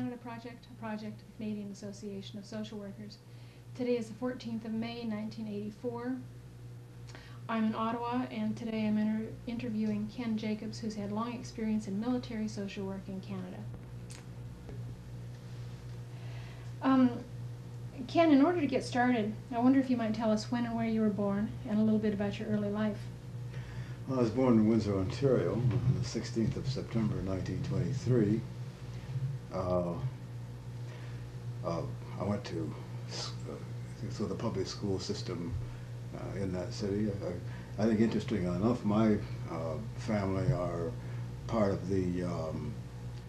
Canada Project, a project of Canadian Association of Social Workers. Today is the 14th of May, 1984. I'm in Ottawa, and today I'm inter interviewing Ken Jacobs, who's had long experience in military social work in Canada. Um, Ken, in order to get started, I wonder if you might tell us when and where you were born and a little bit about your early life. Well, I was born in Windsor, Ontario on the 16th of September 1923. Uh, uh, I went to uh, through the public school system uh, in that city. I, I, think interesting enough, my uh, family are part of the um,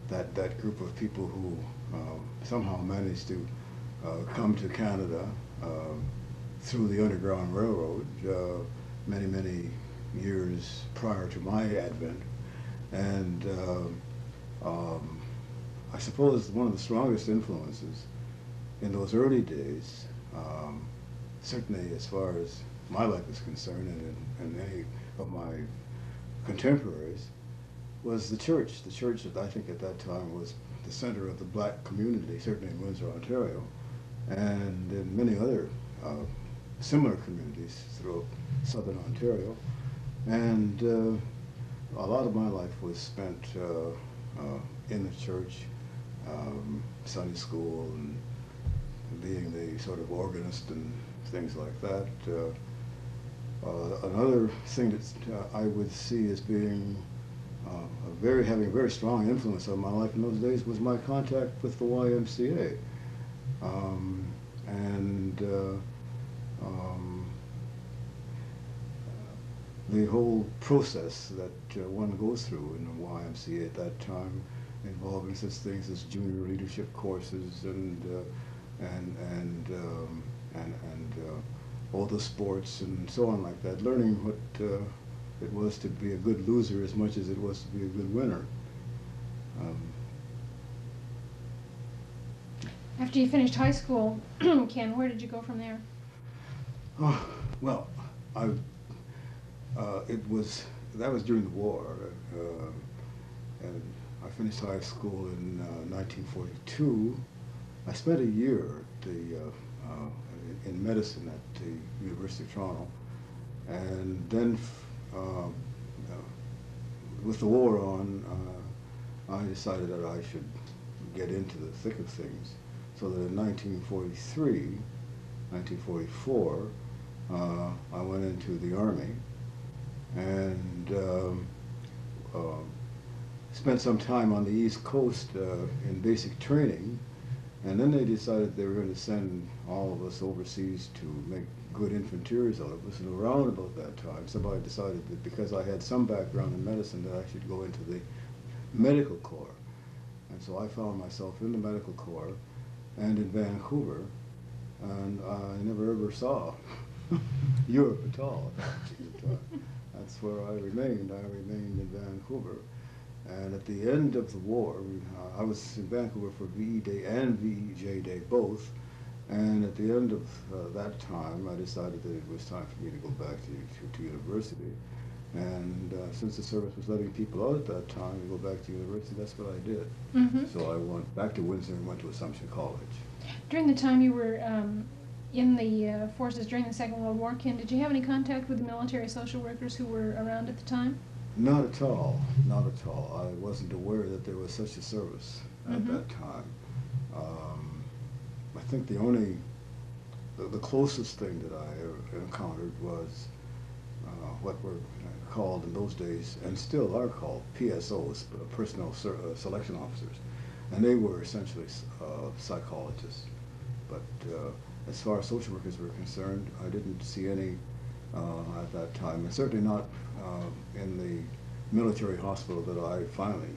that that group of people who uh, somehow managed to uh, come to Canada through the Underground Railroad uh, many many years prior to my advent, and um, I suppose one of the strongest influences in those early days, um, certainly as far as my life is concerned and, and any of my contemporaries, was the church. The church that I think at that time was the center of the black community, certainly in Windsor, Ontario, and in many other uh, similar communities throughout southern Ontario. And uh, a lot of my life was spent uh, uh in the church, um, Sunday school, and being the sort of organist and things like that. Uh, uh, another thing that uh, I would see as being uh, a very having a very strong influence on my life in those days was my contact with the YMCA, um, and uh, um, the whole process that uh, one goes through in the YMCA at that time, involving such things as junior leadership courses and and and um, and and all the sports and so on like that, learning what uh, it was to be a good loser as much as it was to be a good winner. Um, After you finished high school, Ken, where did you go from there? Oh, well, I, uh, it was, that was during the war. Uh, and finished high school in 1942. Uh, I spent a year the uh, uh, in medicine at the University of Toronto. And then with the war on, I decided that I should get into the thick of things. So that in 1943, 1944, uh, I went into the Army and um, uh, spent some time on the East Coast uh, in basic training and then they decided they were going to send all of us overseas to make good infanteers out of us. And around about that time, somebody decided that because I had some background in medicine, that I should go into the medical corps. And so I found myself in the medical corps and in Vancouver, and I never ever saw Europe at all. That's where I remained. I remained in Vancouver. And at the end of the war, uh, I was in Vancouver for VE Day and VJ Day both. And at the end of uh, that time, I decided that it was time for me to go back to, to, to university. And uh, since the service was letting people out at that time to go back to university, that's what I did. Mm -hmm. So I went back to Windsor and went to Assumption College. During the time you were um, in the uh, forces during the Second World War, Ken, did you have any contact with the military social workers who were around at the time? Not at all. Not at all. I wasn't aware that there was such a service at mm -hmm. that time. Um, I think the only, the, the, closest thing that I encountered was uh, what were called in those days, and still are called PSOs, personnel uh, selection officers, and they were essentially uh, psychologists. But uh, as far as social workers were concerned, I didn't see any uh, at that time, and certainly not uh, in the military hospital that I finally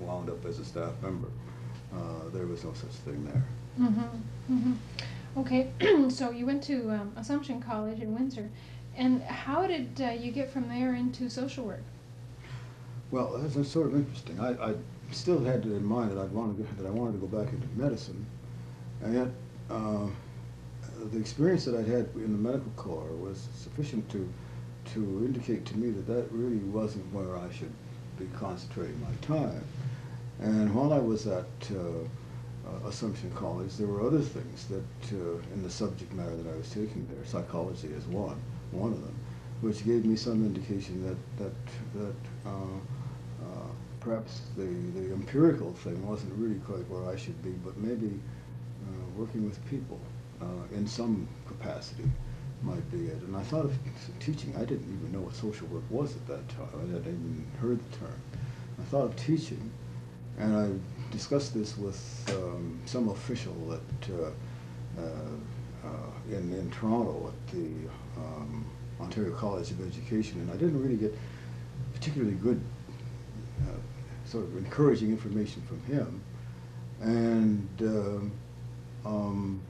wound up as a staff member. Uh, there was no such thing there. Mm -hmm. Mm -hmm. Okay, so you went to um, Assumption College in Windsor, and how did uh, you get from there into social work? Well, that's sort of interesting. I, I still had it in mind that I'd want to go, that I wanted to go back into medicine, and yet uh, the experience that I'd had in the medical corps was sufficient to to indicate to me that that really wasn't where I should be concentrating my time. And while I was at uh, uh, Assumption College. There were other things that, uh, in the subject matter that I was taking there, psychology is one, one of them, which gave me some indication that, that, that uh, uh, perhaps the, the empirical thing wasn't really quite where I should be, but maybe uh, working with people uh, in some capacity might be it. And I thought of teaching. I didn't even know what social work was at that time. I hadn't even heard the term. I thought of teaching, and I discussed this with um, some official at uh, uh, uh, in in Toronto at the um, Ontario College of Education, and I didn't really get particularly good uh, sort of encouraging information from him, and um, um,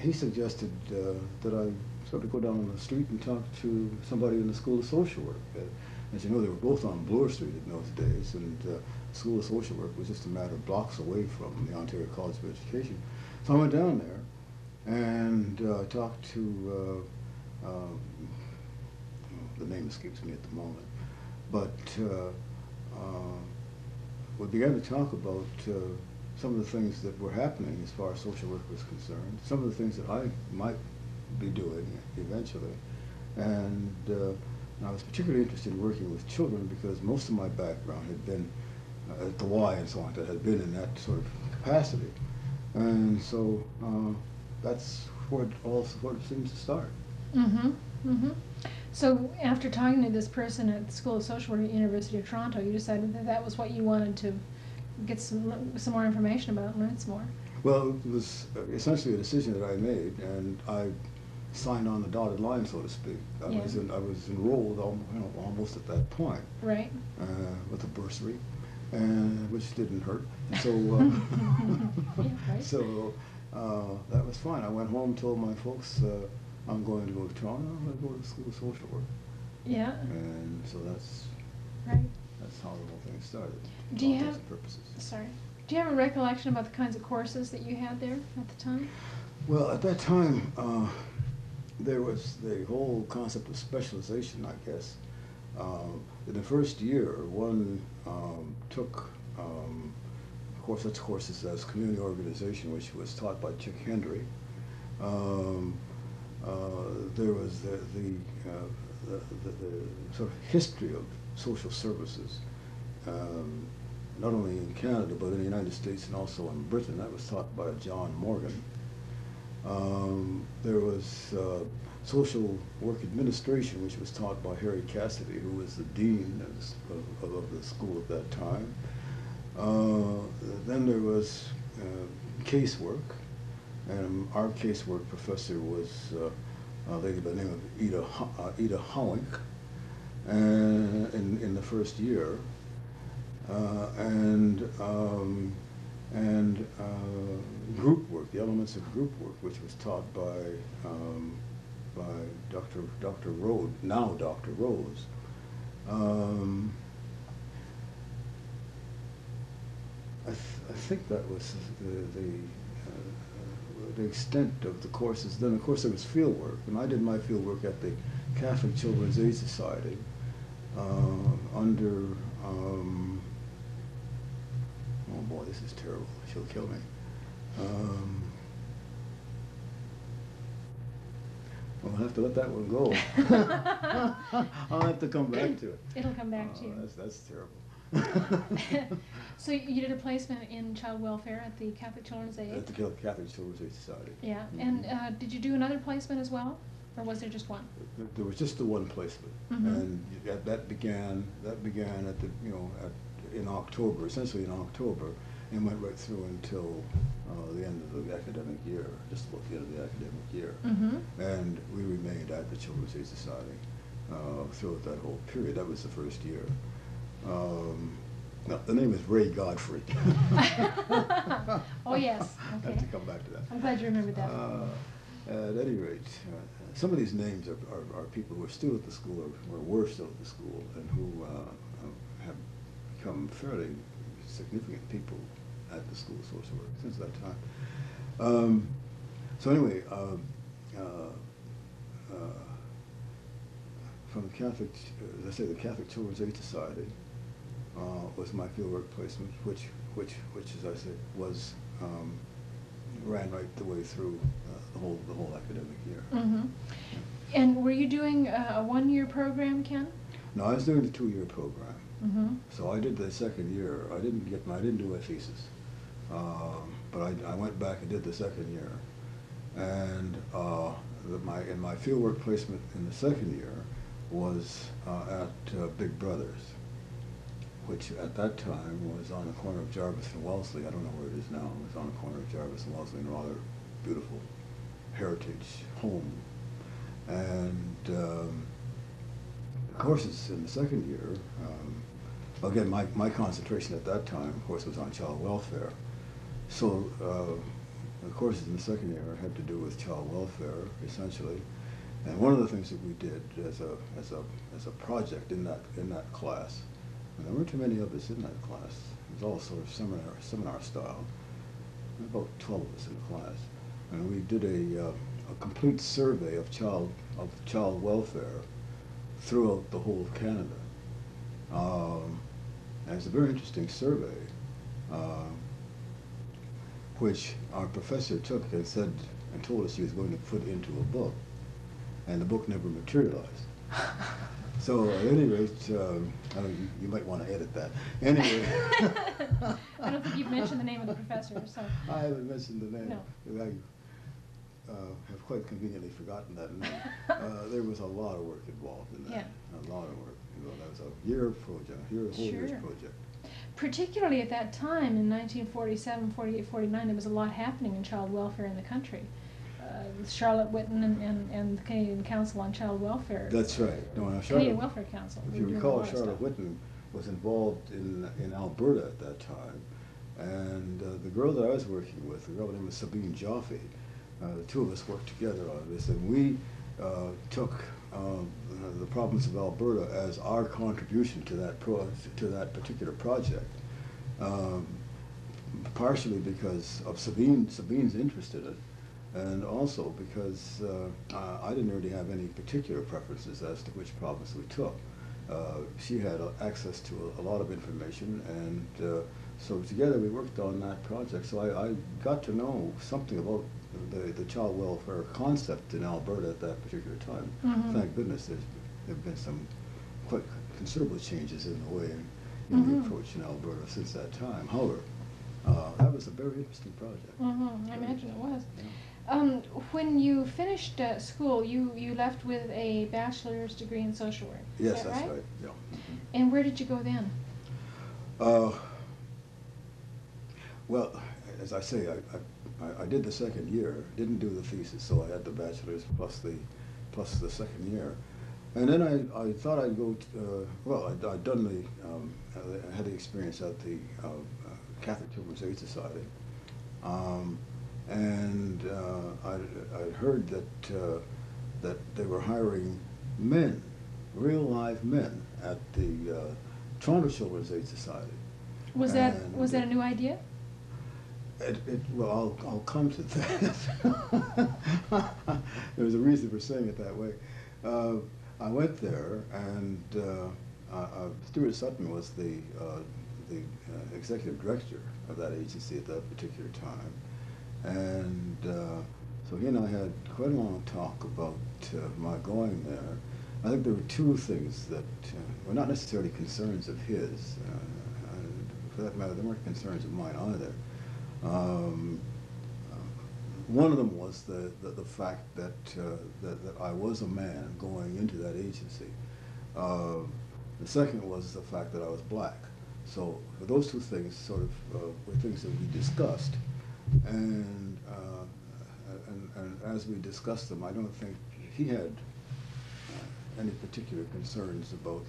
he suggested uh, that I sort of go down on the street and talk to somebody in the School of Social Work. Uh, as you know, they were both on Bloor Street in those days, and uh, the School of Social Work was just a matter of blocks away from the Ontario College of Education. So I went down there and uh, talked to, uh, um, the name escapes me at the moment, but uh, uh, we began to talk about some of the things that were happening as far as social work was concerned, some of the things that I might be doing eventually. And uh, I was particularly interested in working with children because most of my background had been uh, at the Y and so on, that had been in that sort of capacity. And so uh, that's where it all sort of seems to start. Mm-hmm, mm-hmm. So after talking to this person at the School of Social Work at University of Toronto, you decided that that was what you wanted to get some, some more information about and learn some more. Well, it was uh, essentially a decision that I made, and I signed on the dotted line, so to speak. I Yeah. was in, I was enrolled, al- you know, almost at that point, Right? uh, with a bursary, and which didn't hurt. So, uh, Yeah, right. so uh, that was fine. I went home, told my folks uh, I'm going to go to Toronto. I'm going to go to School of Social Work, Yeah, and so that's right. that's how the whole thing started. Do you all have- and purposes. Sorry. Do you have a recollection about the kinds of courses that you had there at the time? Well, at that time, uh, there was the whole concept of specialization, I guess. Uh, in the first year, one um, took um, course, such courses as community organization, which was taught by Chick Hendry. Um, uh, there was the, the, uh, the, the, the sort of history of social services, um, not only in Canada, but in the United States and also in Britain. That was taught by John Morgan. Um, there was uh, social work administration, which was taught by Harry Cassidy, who was the dean of, the of, of the school at that time. Uh, then there was uh, casework, and our casework professor was a lady by the name of Ida, uh, Ida Howink, and in, in the first year. Uh, and um, and uh, group work, the elements of group work, which was taught by um, by Dr. Dr. Rose, now Dr. Rose. Um, I, th- I think that was the the, uh, the extent of the courses. Then, of course, there was field work, and I did my field work at the Catholic Children's Aid Society uh, under. Um, oh boy, this is terrible. She'll kill me. Um, I'll have to let that one go. I'll have to come back to it. It'll come back to Oh, you. That's, that's terrible. So you did a placement in child welfare at the Catholic Children's Aid? At the Catholic Children's Aid Society. Yeah, and Mhm. uh, did you do another placement as well, or was there just one? There- There was just the one placement, Mhm. and that, that began, that began at the, you know, at, in October, essentially in October, and went right through until, uh, the end of the academic year, just about the end of the academic year. Mm-hmm. And we remained at the Children's Aid Society, uh, throughout that whole period, that was the first year. Um, no, the name is Ray Godfrey. Oh, yes, I have to come back to that. I'm glad you remembered that. Uh, At any rate, uh, some of these names are, are, are people who are still at the school or, or were still at the school and who uh, become fairly significant people at the School of Social Work since that time. Um, so anyway, um, uh, uh, from the Catholic, uh, as I say, the Catholic Children's Aid Society uh, was my fieldwork placement, which, which, which, as I said, was um, ran right the way through uh, the whole, the whole academic year. hmm And were you doing a, a one-year program, Ken? No, I was doing the two-year program. Mm-hmm. So I did the second year. I didn't get my, I didn't do a thesis. Um, but I, I went back and did the second year. And uh, the, my, and my fieldwork placement in the second year was uh, at uh, Big Brothers, which at that time was on the corner of Jarvis and Wellesley. I don't know where it is now. It was on the corner of Jarvis and Wellesley in a rather beautiful heritage home. And um, courses in the second year, um, again, my, my concentration at that time, of course, was on child welfare. So uh, the courses in the second year had to do with child welfare, essentially. And one of the things that we did as a, as a, as a project in that, in that class, and there weren't too many of us in that class, it was all sort of seminar, seminar style, about 12 of us in the class. And we did a, uh, a complete survey of child, of child welfare throughout the whole of Canada. Um, and it's a very interesting survey, uh, which our professor took and said, and told us he was going to put into a book, and the book never materialized. So at any rate, um, I don't, you, you might want to edit that. Anyway. I don't think you've mentioned the name of the professor, so. I haven't mentioned the name. No. I uh, have quite conveniently forgotten that name. Uh, there was a lot of work involved in that. Yeah. A lot of work. That was a year project, year, a whole year's Sure. project. Particularly at that time, in 1947, 48, 49, there was a lot happening in child welfare in the country. Uh, Charlotte Whitton and, and, and the Canadian Council on Child Welfare. That's right. No, now Canadian Charlotte- Welfare Council. If you recall, Charlotte. Whitton was involved in, in Alberta at that time. And uh, the girl that I was working with, the girl named was Sabine Jaffe, uh, the two of us worked together on this, and we uh, took the province of Alberta as our contribution to that pro, to that particular project. Um, partially because of Sabine, Sabine's interest in it, and also because uh, I I didn't really have any particular preferences as to which province we took. Uh, she had uh, access to a, a lot of information, and uh, so together we worked on that project. So I, I got to know something about the, the child welfare concept in Alberta at that particular time. Mhm. Thank goodness there's, there have been some quite considerable changes in the way in, in Mhm. the approach in Alberta since that time. However, uh, that was a very interesting project. Mhm, I imagine it was. Yeah. Um, when you finished uh, school, you, you left with a bachelor's degree in social work. Is Yes, that that's right. Yeah. Mhm. And where did you go then? Uh, well, as I say, I, I, I did the second year, didn't do the thesis, so I had the bachelor's plus the, plus the second year. And then I, I thought I'd go, to, uh, well, I'd, I'd done the, um, I had the experience at the uh, uh, Catholic Children's Aid Society. Um, and uh, I'd, I'd heard that, uh, that they were hiring men, real live men, at the uh, Toronto Children's Aid Society. Was that, was that a new idea? It, it, well, I'll, I'll come to that. There's a reason for saying it that way. Uh, I went there, and uh, uh, uh, Stuart Sutton was the, uh, the uh, executive director of that agency at that particular time. And so he and I had quite a long talk about my going there. I think there were two things that were not necessarily concerns of his. And for that matter, they weren't concerns of mine either. Um, one of them was the, the, the fact that, uh, that, that I was a man going into that agency. Uh, the second was the fact that I was black. So those two things sort of uh, were things that we discussed. And, uh, and, and as we discussed them, I don't think he had uh, any particular concerns about,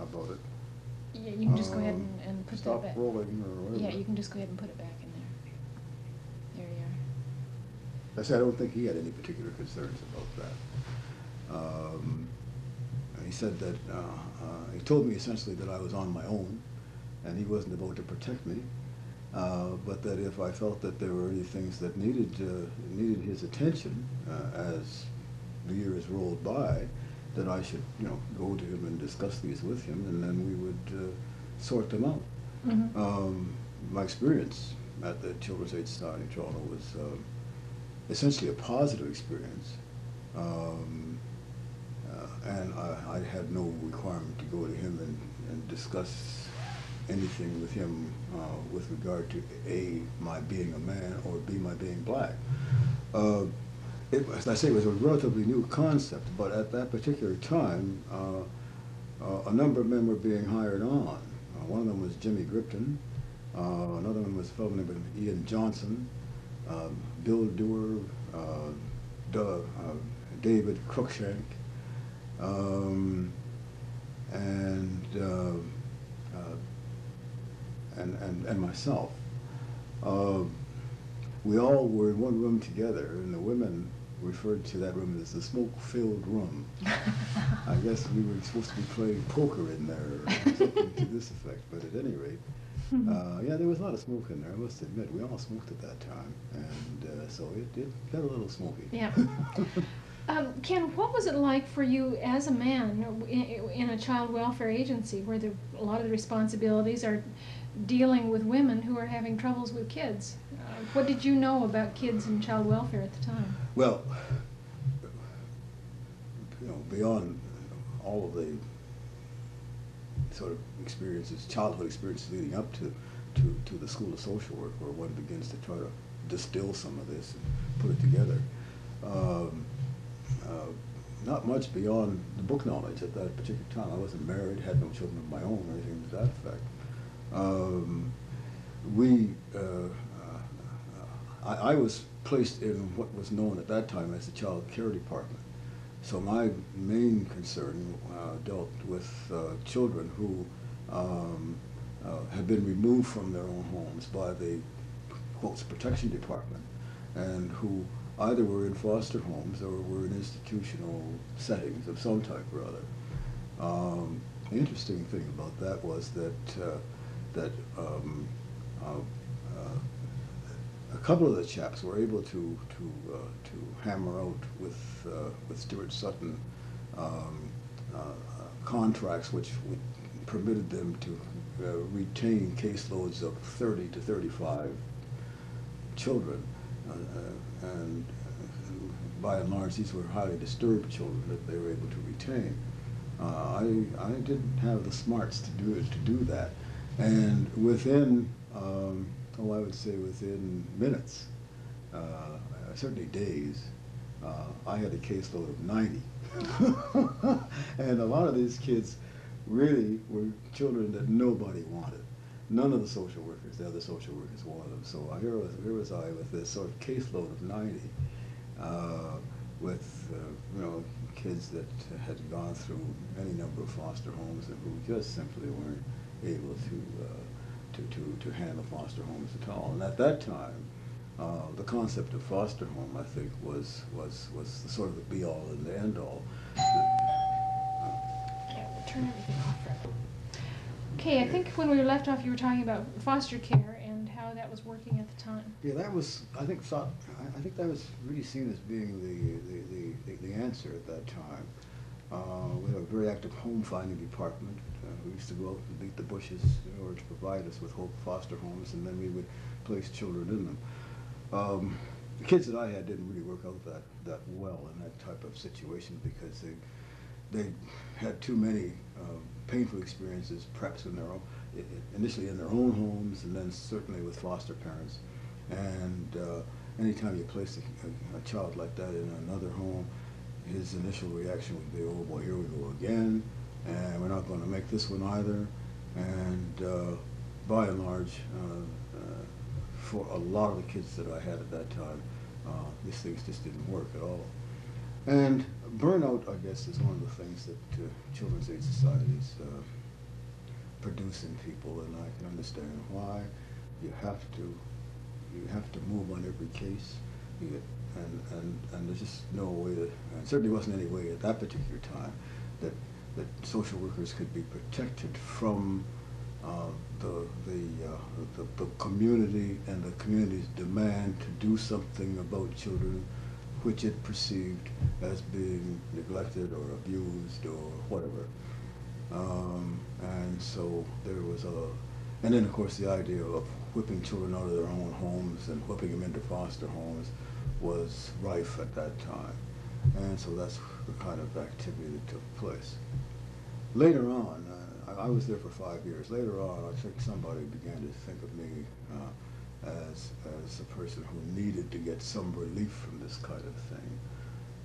about it. Yeah, you can just go ahead Um, and, and put that back. rolling or whatever. Yeah, you can just go ahead and put it back in there. There you are. I said, I don't think he had any particular concerns about that. Um, he said that, uh, uh, he told me essentially that I was on my own, and he wasn't about to protect me, uh, but that if I felt that there were any things that needed, uh, needed his attention, uh, as the years rolled by, that I should, you know, go to him and discuss these with him, and then we would, uh, sort them out. Mhm. Um, my experience at the Children's Aid Society in Toronto was, uh, essentially a positive experience. Um, uh, and I, I had no requirement to go to him and, and discuss anything with him uh, with regard to A, my being a man, or B, my being black. Uh, it, as I say, it was a relatively new concept, but at that particular time, uh, uh, a number of men were being hired on. Uh, one of them was Jimmy Gripton, another one was a fellow named Ian Johnson, um, Bill Dewar, uh, Doug, uh, David Cruikshank, um, and, uh, uh, and, and, and myself. Uh, we all were in one room together, and the women referred to that room as the smoke-filled room. I guess we were supposed to be playing poker in there, or something to this effect. But at any rate, uh, yeah, there was a lot of smoke in there. I must admit, we all smoked at that time, and uh, so it, it got a little smoky. Yeah. Um, Ken, what was it like for you as a man in, in a child welfare agency where the, a lot of the responsibilities are dealing with women who are having troubles with kids? Uh, what did you know about kids and child welfare at the time? Well, you know, beyond all of the sort of experiences, childhood experiences leading up to, to, to the School of Social Work, where one begins to try to distill some of this and put it together. Um, uh, not much beyond the book knowledge at that particular time. I wasn't married, had no children of my own or anything to that effect. Um, we, uh, uh, I, I was placed in what was known at that time as the child care department. So my main concern uh, dealt with uh, children who um, uh, had been removed from their own homes by the quotes protection department, and who either were in foster homes or were in institutional settings of some type or other. Um, the interesting thing about that was that uh, that um, uh, uh, a couple of the chaps were able to to uh, to hammer out with uh, with Stuart Sutton um, contracts which would permitted them to retain caseloads of 30 to 35 children. Uh, and, and, by and large, these were highly disturbed children that they were able to retain. Uh, I, I didn't have the smarts to do it, to do that. And within, um, oh, I would say within minutes, uh, certainly days, uh, I had a caseload of 90. and a lot of these kids really were children that nobody wanted none of the social workers, the other social workers wanted them. So here was, here was I with this sort of caseload of 90 uh, with, uh, you know, kids that had gone through any number of foster homes and who just simply weren't able to, uh, to, to, to handle foster homes at all. And at that time, uh, the concept of foster home, I think, was, was, was sort of the be-all and the end-all. Turn everything off for Okay, I think when we left off, you were talking about foster care and how that was working at the time. Yeah, that was, I think, thought, I, think that was really seen as being the, the, the, the answer at that time. Uh, we had a very active home finding department. Uh, we used to go out and beat the bushes in order to provide us with foster homes, and then we would place children in them. Um, the kids that I had didn't really work out that, that well in that type of situation because they, they had too many uh, painful experiences, perhaps in their own, initially in their own homes, and then certainly with foster parents. And uh, anytime you place a, a, child like that in another home, his initial reaction would be, "Oh boy, here we go again," and we're not going to make this one either. And uh, by and large, uh, uh, for a lot of the kids that I had at that time, uh, these things just didn't work at all. And burnout, I guess, is one of the things that uh, Children's Aid Societies uh, produce in people, and I can understand why. You have to, you have to move on every case, get, and, and, and there's just no way that, and certainly wasn't any way at that particular time, that, that social workers could be protected from uh, the, the, uh, the, the community and the community's demand to do something about children which it perceived as being neglected or abused or whatever. Um, and so there was a, And then, of course, the idea of whipping children out of their own homes and whipping them into foster homes was rife at that time. And so that's the kind of activity that took place. Later on, uh, I, I was there for five years. Later on, I think somebody began to think of me uh, as, as a person who needed to get some relief from this kind of thing.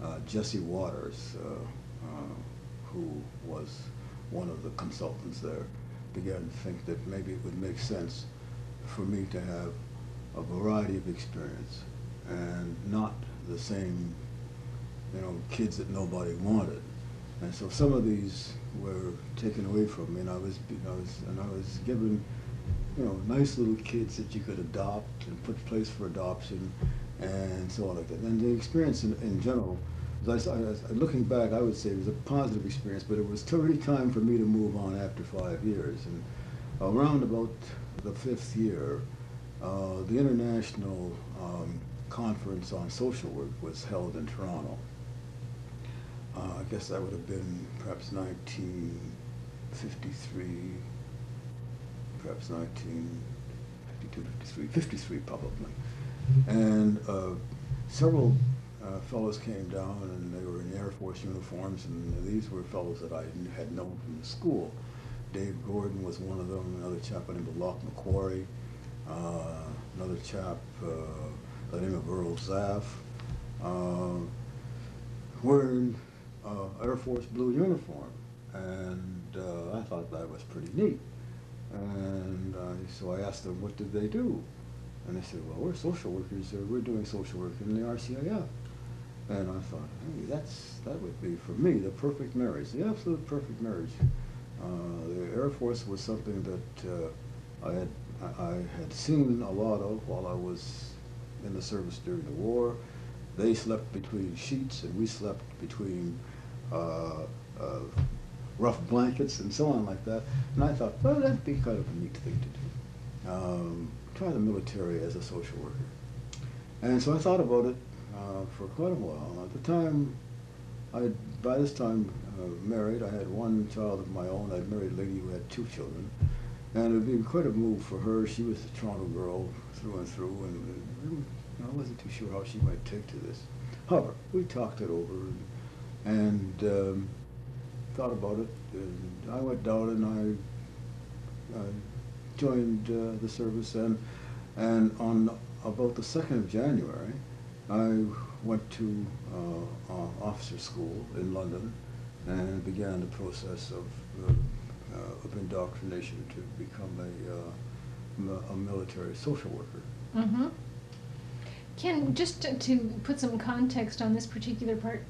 Uh, Jesse Waters, uh, uh, who was one of the consultants there, began to think that maybe it would make sense for me to have a variety of experience and not the same, you know, kids that nobody wanted. And so some of these were taken away from me, and I was, I was, and I was given, you know, nice little kids that you could adopt and put place for adoption, and so on like that. And the experience in, in general, I, as, looking back, I would say it was a positive experience, but it was totally time for me to move on after five years. And around about the fifth year, uh, the International um, Conference on Social Work was held in Toronto. Uh, I guess that would have been perhaps 1953, perhaps 1952, 53, 53 probably. And uh, several uh, fellows came down and they were in Air Force uniforms and these were fellows that I had known from the school. Dave Gordon was one of them, another chap by the name of Locke McQuarrie, uh, another chap uh, by the name of Earl Zaff, uh, wearing uh, Air Force blue uniform. And I thought that was pretty neat. And so I asked them, what did they do? And they said, well, we're social workers. Uh, we're doing social work in the RCAF. And I thought, hey, that's, that would be, for me, the perfect marriage, the absolute perfect marriage. Uh, the Air Force was something that uh, I, had, I had seen a lot of while I was in the service during the war. They slept between sheets and we slept between uh, uh, rough blankets and so on like that. And I thought, well, that'd be kind of a neat thing to do. Um, try the military as a social worker. And so I thought about it uh, for quite a while. At the time, I by this time uh, married. I had one child of my own. I'd married a lady who had two children. And it would be quite a move for her. She was a Toronto girl through and through, and, and I wasn't too sure how she might take to this. However, we talked it over and, and um, thought about it. And I went down and I, I joined uh, the service, and and on about the second of January, I went to uh, uh, officer school in London and began the process of, uh, uh of indoctrination to become a, uh, a military social worker. Mm-hmm. Ken, just to, to, put some context on this particular part,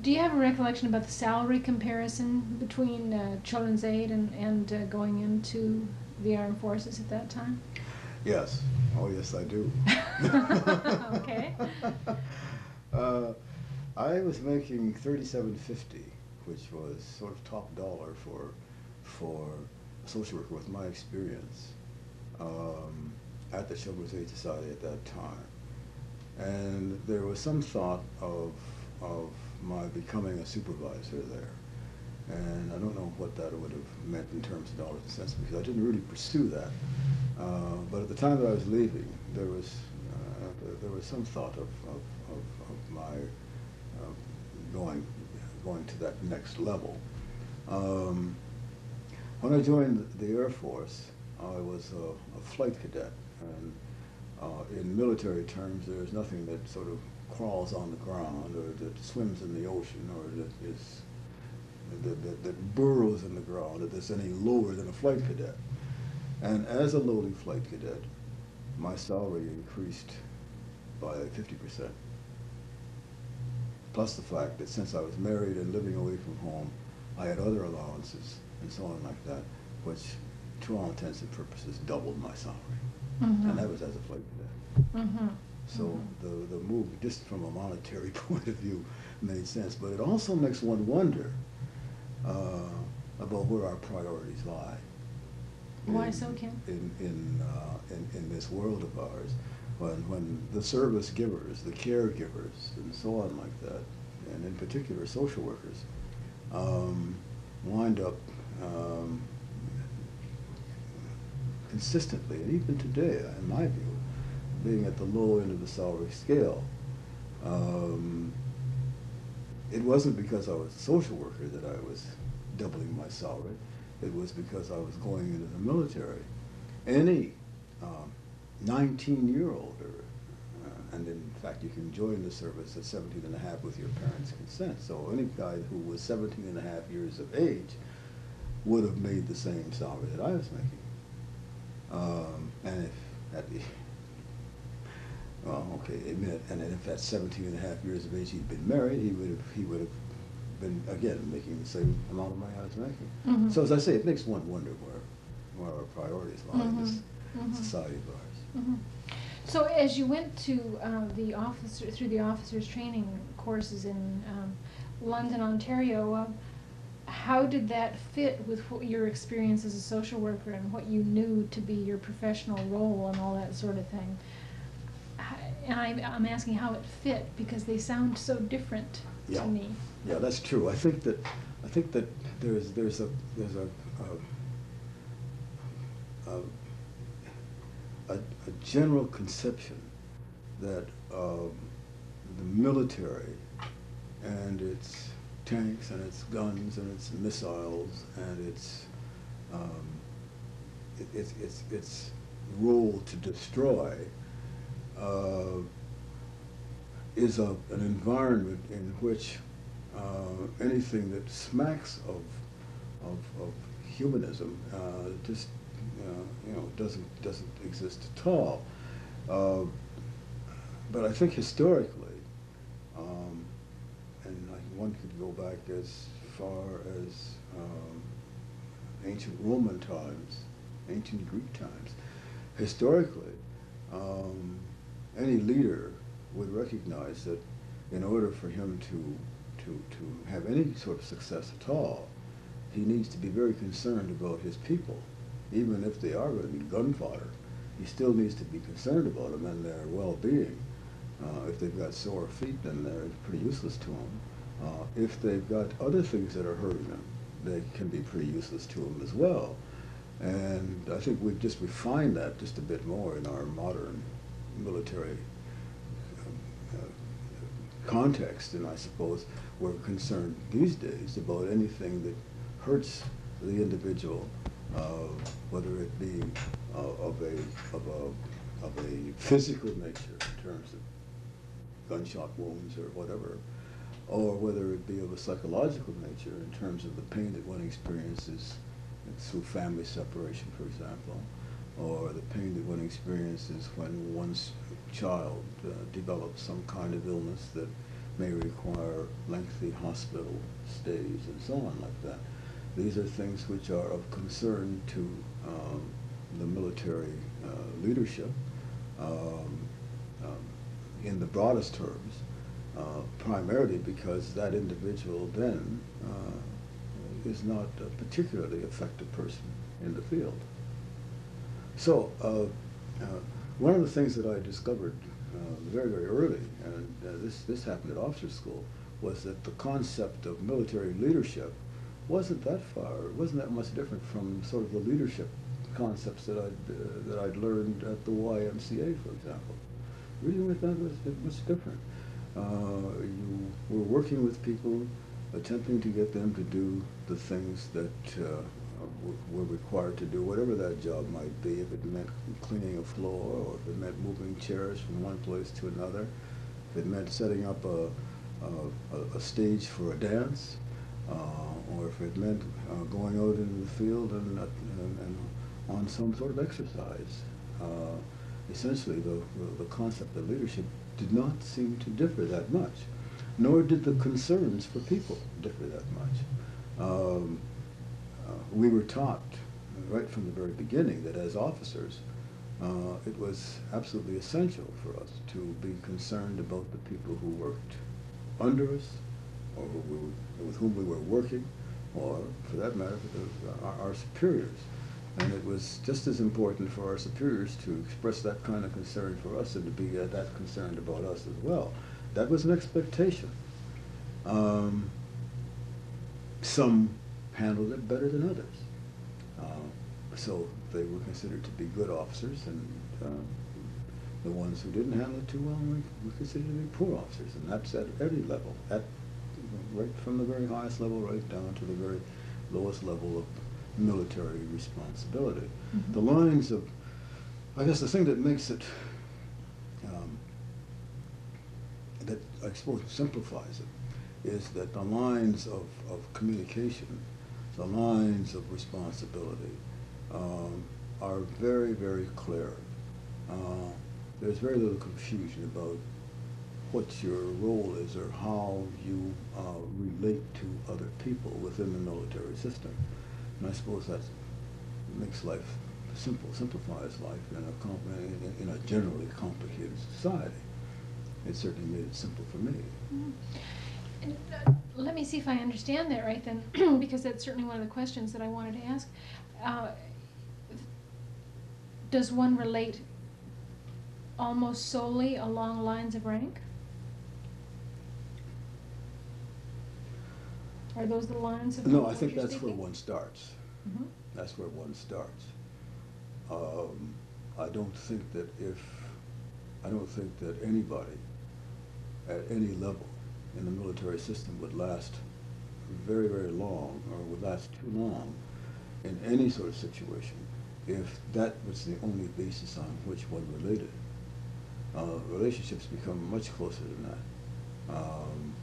do you have a recollection about the salary comparison between uh, Children's Aid and, and going into the armed forces at that time? Yes. Oh, yes, I do. okay. Uh, I was making thirty-seven fifty, which was sort of top dollar for for a social worker with my experience um, at the Children's Aid Society at that time. And there was some thought of of my becoming a supervisor there. And I don't know what that would have meant in terms of dollars and cents because I didn't really pursue that. Uh, but at the time that I was leaving, there was uh, there was some thought of, of, of, of my uh, going going to that next level. Um, when I joined the Air Force, I was a, a flight cadet, and uh, in military terms, there's nothing that sort of crawls on the ground or that swims in the ocean or that is that, that, that burrows in the ground that is any lower than a flight cadet. And as a lowly flight cadet, my salary increased by 50%. Plus the fact that since I was married and living away from home, I had other allowances and so on like that, which to all intents and purposes doubled my salary. Mm-hmm. And that was as a flight cadet. Mm-hmm. So the, the move, just from a monetary point of view, made sense. But it also makes one wonder uh, about where our priorities lie. Why so, Ken? In, in, uh, in, in this world of ours, when, when the service givers, the caregivers, and so on like that, and in particular social workers, um, wind up um, consistently, and even today, in my view, being at the low end of the salary scale. Um, it wasn't because I was a social worker that I was doubling my salary. It was because I was going into the military. Any um, 19-year-old, or, uh, and in fact you can join the service at 17 and a half with your parents' consent. So any guy who was 17 and a half years of age would have made the same salary that I was making. Um, and if at the well, okay, admit, and then if at 17 and a half years of age he'd been married, he would have, he would have been, again, making the same amount of money I was making. Mhm. So as I say, it makes one wonder where, where our priorities lie in this Mhm, mhm. society of ours. Mhm. So as you went to uh, the officer, through the officers' training courses in um, London, Ontario, uh, how did that fit with what your experience as a social worker and what you knew to be your professional role and all that sort of thing? And I'm, I'm asking how it fit because they sound so different Yeah. to me. Yeah, that's true. I think that, I think that there's, there's a, there's a, a, a, a general conception that um, the military and its tanks and its guns and its missiles and its, um, it, its, its, its role to destroy uh, is a, an environment in which uh, anything that smacks of, of, of humanism uh, just uh, you know doesn't doesn't exist at all. Uh, but I think historically, um, and one could go back as far as um, ancient Roman times, ancient Greek times. Historically, um, any leader would recognize that in order for him to, to, to have any sort of success at all, he needs to be very concerned about his people. Even if they are going to be gun fodder, he still needs to be concerned about them and their well-being. Uh, if they've got sore feet, then they're pretty useless to him. Uh, if they've got other things that are hurting them, they can be pretty useless to him as well. And I think we've just refined that just a bit more in our modern military uh, context, and I suppose we're concerned these days about anything that hurts the individual, uh, whether it be uh, of a of a of a physical nature in terms of gunshot wounds or whatever, or whether it be of a psychological nature in terms of the pain that one experiences through family separation, for example, or the pain that one experiences when one's child uh, develops some kind of illness that may require lengthy hospital stays and so on like that. These are things which are of concern to um, the military uh, leadership um, um, in the broadest terms, uh, primarily because that individual then uh, is not a particularly effective person in the field. So, uh, uh, one of the things that I discovered uh, very, very early, and uh, this, this happened at officer school, was that the concept of military leadership wasn't that far, wasn't that much different from sort of the leadership concepts that I'd, uh, that I'd learned at the YMCA, for example. Really wasn't that much, much different. You were working with people, attempting to get them to do the things that were required to do, whatever that job might be, if it meant cleaning a floor, or if it meant moving chairs from one place to another, if it meant setting up a, a, a stage for a dance, uh, or if it meant uh, going out into the field and, and, and on some sort of exercise. Uh, essentially, the, the, concept of leadership did not seem to differ that much, nor did the concerns for people differ that much. Um, uh, we were taught right from the very beginning that as officers, uh, it was absolutely essential for us to be concerned about the people who worked under us, or who we were, with whom we were working, or for that matter, the, our, our superiors. And it was just as important for our superiors to express that kind of concern for us and to be uh, that concerned about us as well. That was an expectation. Um, some handled it better than others. Uh, so they were considered to be good officers, and uh, the ones who didn't handle it too well were, were considered to be poor officers, and that's at every level, at right from the very highest level right down to the very lowest level of military responsibility. Mhm. The lines of, I guess the thing that makes it, um, that I suppose simplifies it, is that the lines of, of communication, the lines of responsibility, um, are very, very clear. Uh, there's very little confusion about what your role is or how you uh, relate to other people within the military system. And I suppose that makes life simple, simplifies life in a, in, a generally complicated society. It certainly made it simple for me. Mhm. And, uh, Let me see if I understand that right then, because that's certainly one of the questions that I wanted to ask. Uh, Does one relate almost solely along lines of rank? Are those the lines of? No, I think you're that's where speaking? one starts. Mhm. That's where one starts. Um, I don't think that if, I don't think that anybody at any level in the military system would last very, very long or would last too long in any sort of situation if that was the only basis on which one related. Uh, relationships become much closer than that. Um,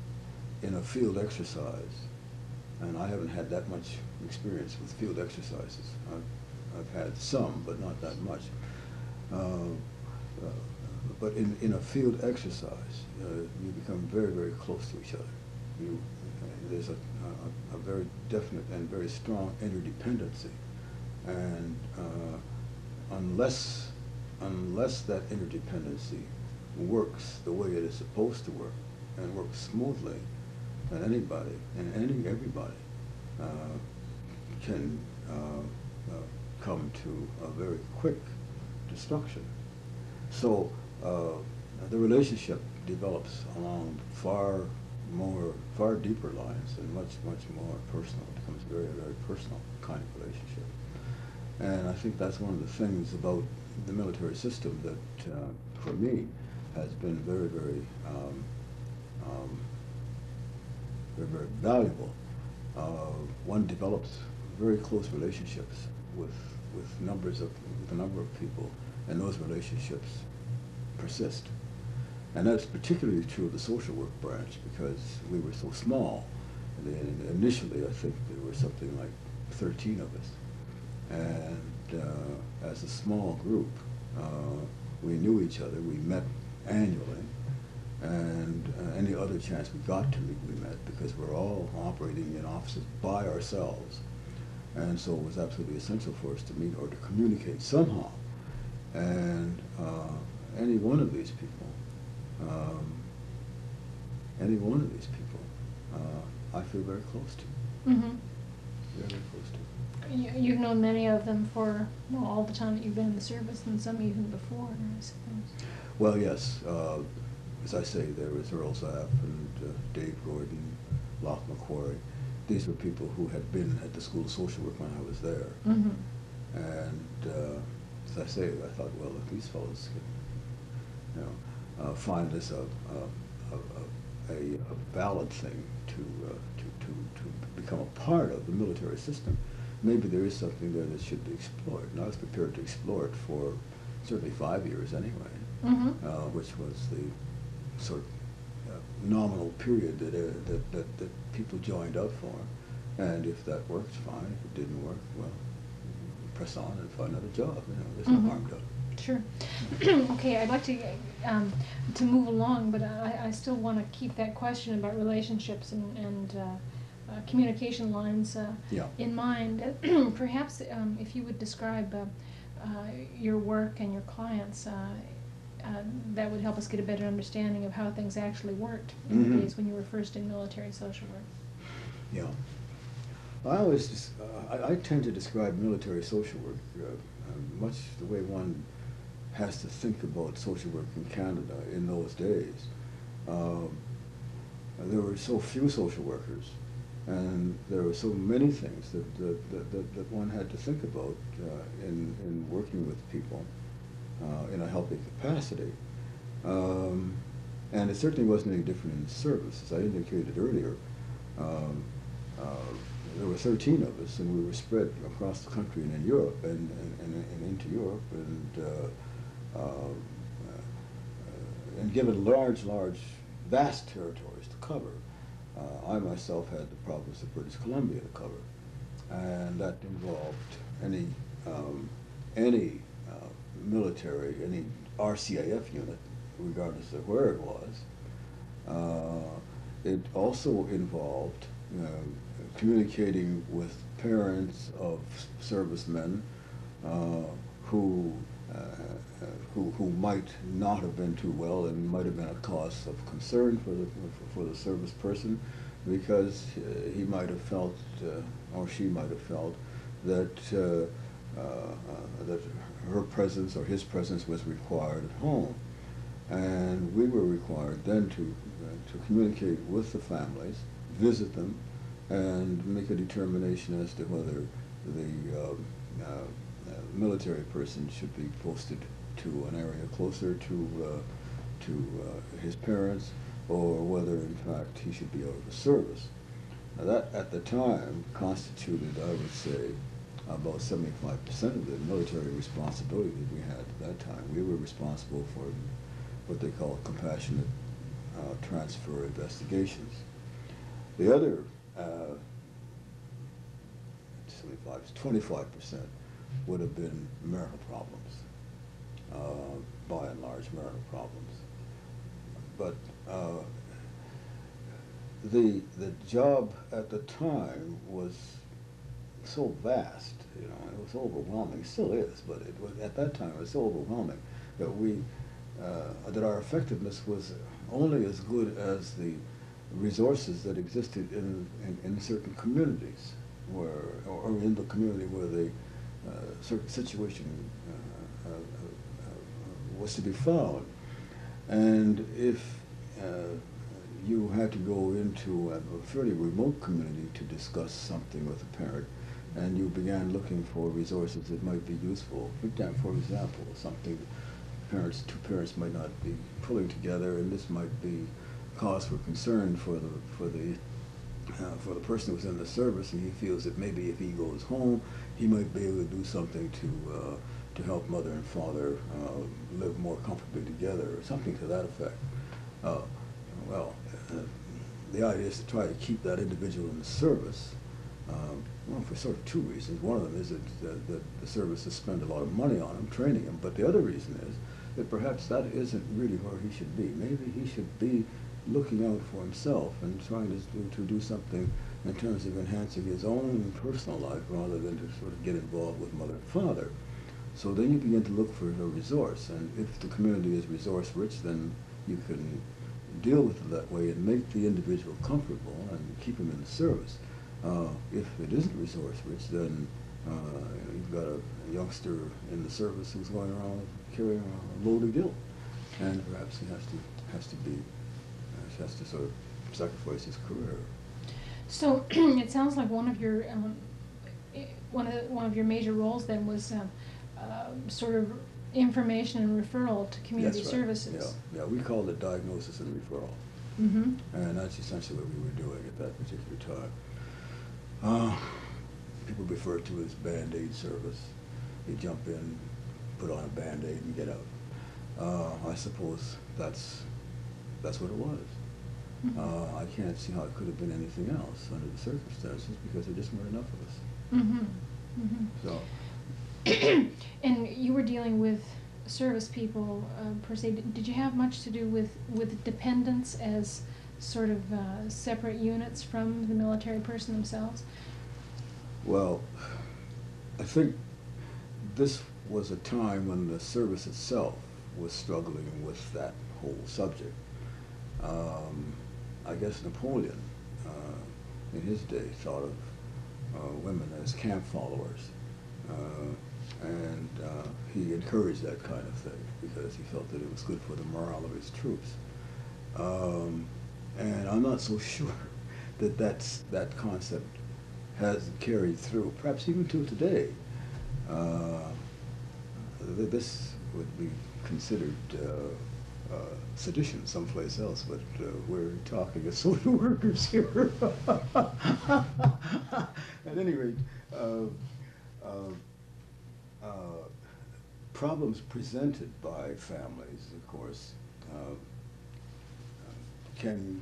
in a field exercise, and I haven't had that much experience with field exercises. I've, I've had some, but not that much. Uh, uh, but in, in a field exercise, uh, you become very, very close to each other. You, there's a, a, a very definite and very strong interdependency. And uh, unless, unless that interdependency works the way it is supposed to work and works smoothly, then anybody and any everybody uh, can uh, uh, come to a very quick destruction. So uh, the relationship develops along far more, far deeper lines and much, much more personal. It becomes a very, very personal kind of relationship. And I think that's one of the things about the military system that, uh, for me, has been very, very, um, um, very, very valuable. Uh, one develops very close relationships with, with numbers of, with a number of people, and those relationships persist. And that's particularly true of the social work branch because we were so small. And initially, I think there were something like 13 of us. And uh, as a small group, uh, we knew each other. We met annually. And uh, any other chance we got to meet, we met because we're all operating in offices by ourselves. And so it was absolutely essential for us to meet or to communicate somehow. And uh, any one of these people, um, any one of these people, uh, I feel very close to, Mhm. very, close to. You, you've known many of them for, well, all the time that you've been in the service, and some even before, I suppose. Well, yes, uh, as I say, there was Earl Zapp and uh, Dave Gordon, Locke McQuarrie. These were people who had been at the School of Social Work when I was there. Mhm. And uh, as I say, I thought, well, if these fellows can, you know, uh, find this a, a, a, a, a valid thing to, uh, to, to, to become a part of the military system, maybe there is something there that should be explored. And I was prepared to explore it for certainly five years anyway, Mhm. uh, which was the sort of uh, nominal period that, uh, that, that, that people joined up for. And if that worked, fine. If it didn't work, well, press on and find another job. You know, there's Mhm. no harm done. Sure. Okay, I'd like to, um, to move along, but I, I still want to keep that question about relationships and, and, uh, uh, communication lines, uh, Yeah. in mind. Perhaps, um, if you would describe, uh, uh, your work and your clients, uh, uh, that would help us get a better understanding of how things actually worked in the Mhm. days when you were first in military social work. Yeah. I always, uh, I, I tend to describe military social work uh, uh, much the way one has to think about social work in Canada in those days. Um, there were so few social workers And there were so many things that, that, that, that, one had to think about uh, in, in working with people uh, in a healthy capacity. Um, and it certainly wasn't any different in service. As I indicated earlier, um, uh, there were 13 of us, and we were spread across the country and in Europe, and, and, and, and into Europe, and, uh, and given large, large, vast territories to cover. Uh, I myself had the province of British Columbia to cover, and that involved any, um, any uh, military, any RCAF unit, regardless of where it was. Uh, it also involved communicating with parents of servicemen uh, who, uh, who, who might not have been too well and might have been a cause of concern for the, for the service person because uh, he might have felt, uh, or she might have felt, that, uh, that her presence or his presence was required at home. And we were required then to, to communicate with the families, visit them, and make a determination as to whether the um, uh, uh, military person should be posted to an area closer to, uh, to uh, his parents or whether in fact he should be out of the service. Now that at the time constituted, I would say, about 75% of the military responsibility that we had at that time. We were responsible for what they call compassionate uh, transfer investigations. The other uh, 75, 25 percent would have been marital problems, uh, by and large marital problems. But uh, the the job at the time was so vast, you know, it was overwhelming. It still is, but it was at that time it was so overwhelming that we uh, that our effectiveness was only as good as the resources that existed in, in, in certain communities where, or in the community where the situation uh, uh, uh, was to be found. And if uh, you had to go into a fairly remote community to discuss something with a parent, and you began looking for resources that might be useful. For example, something parents, two parents might not be pulling together, and this might be cause for concern for the for the uh, for the person who's in the service, and he feels that maybe if he goes home, he might be able to do something to uh, to help mother and father uh, live more comfortably together, or something to that effect. Uh, well, uh, the idea is to try to keep that individual in the service. Um, well, for sort of two reasons. One of them is that, that, that the services spend a lot of money on him, training him, but the other reason is that perhaps that isn't really where he should be. Maybe he should be looking out for himself and trying to to do something in terms of enhancing his own personal life rather than to sort of get involved with mother and father. So then you begin to look for a resource, and if the community is resource rich, then you can deal with it that way and make the individual comfortable and keep him in the service. Uh, if it isn't resource rich, then uh, you've got a, youngster in the service who's going around carrying a load of guilt, and perhaps he has to has to be has to sort of sacrifice his career. So it sounds like one of your um, one of the, one of your major roles then was um, uh, sort of information and referral to community right. services. Yeah, yeah, we called it diagnosis and referral, mm-hmm. and that's essentially what we were doing at that particular time. Uh, people refer to it as band-aid service. You jump in, put on a band-aid, and get out. Uh, I suppose that's that's what it was. Uh, I can't see how it could have been anything else under the circumstances because there just weren't enough of us. Mm-hmm. Mm-hmm. So. and you were dealing with service people uh, per se. Did you have much to do with with dependents as sort of uh, separate units from the military person themselves? Well, I think this was a time when the service itself was struggling with that whole subject. Um, I guess Napoleon, uh, in his day, thought of uh, women as camp followers. Uh, and uh, he encouraged that kind of thing because he felt that it was good for the morale of his troops. Um, and I'm not so sure that that's, that concept has carried through, perhaps even to today. Uh, this would be considered uh, uh, sedition someplace else, but uh, we're talking as social workers here. At any rate, uh, uh, uh, problems presented by families, of course, can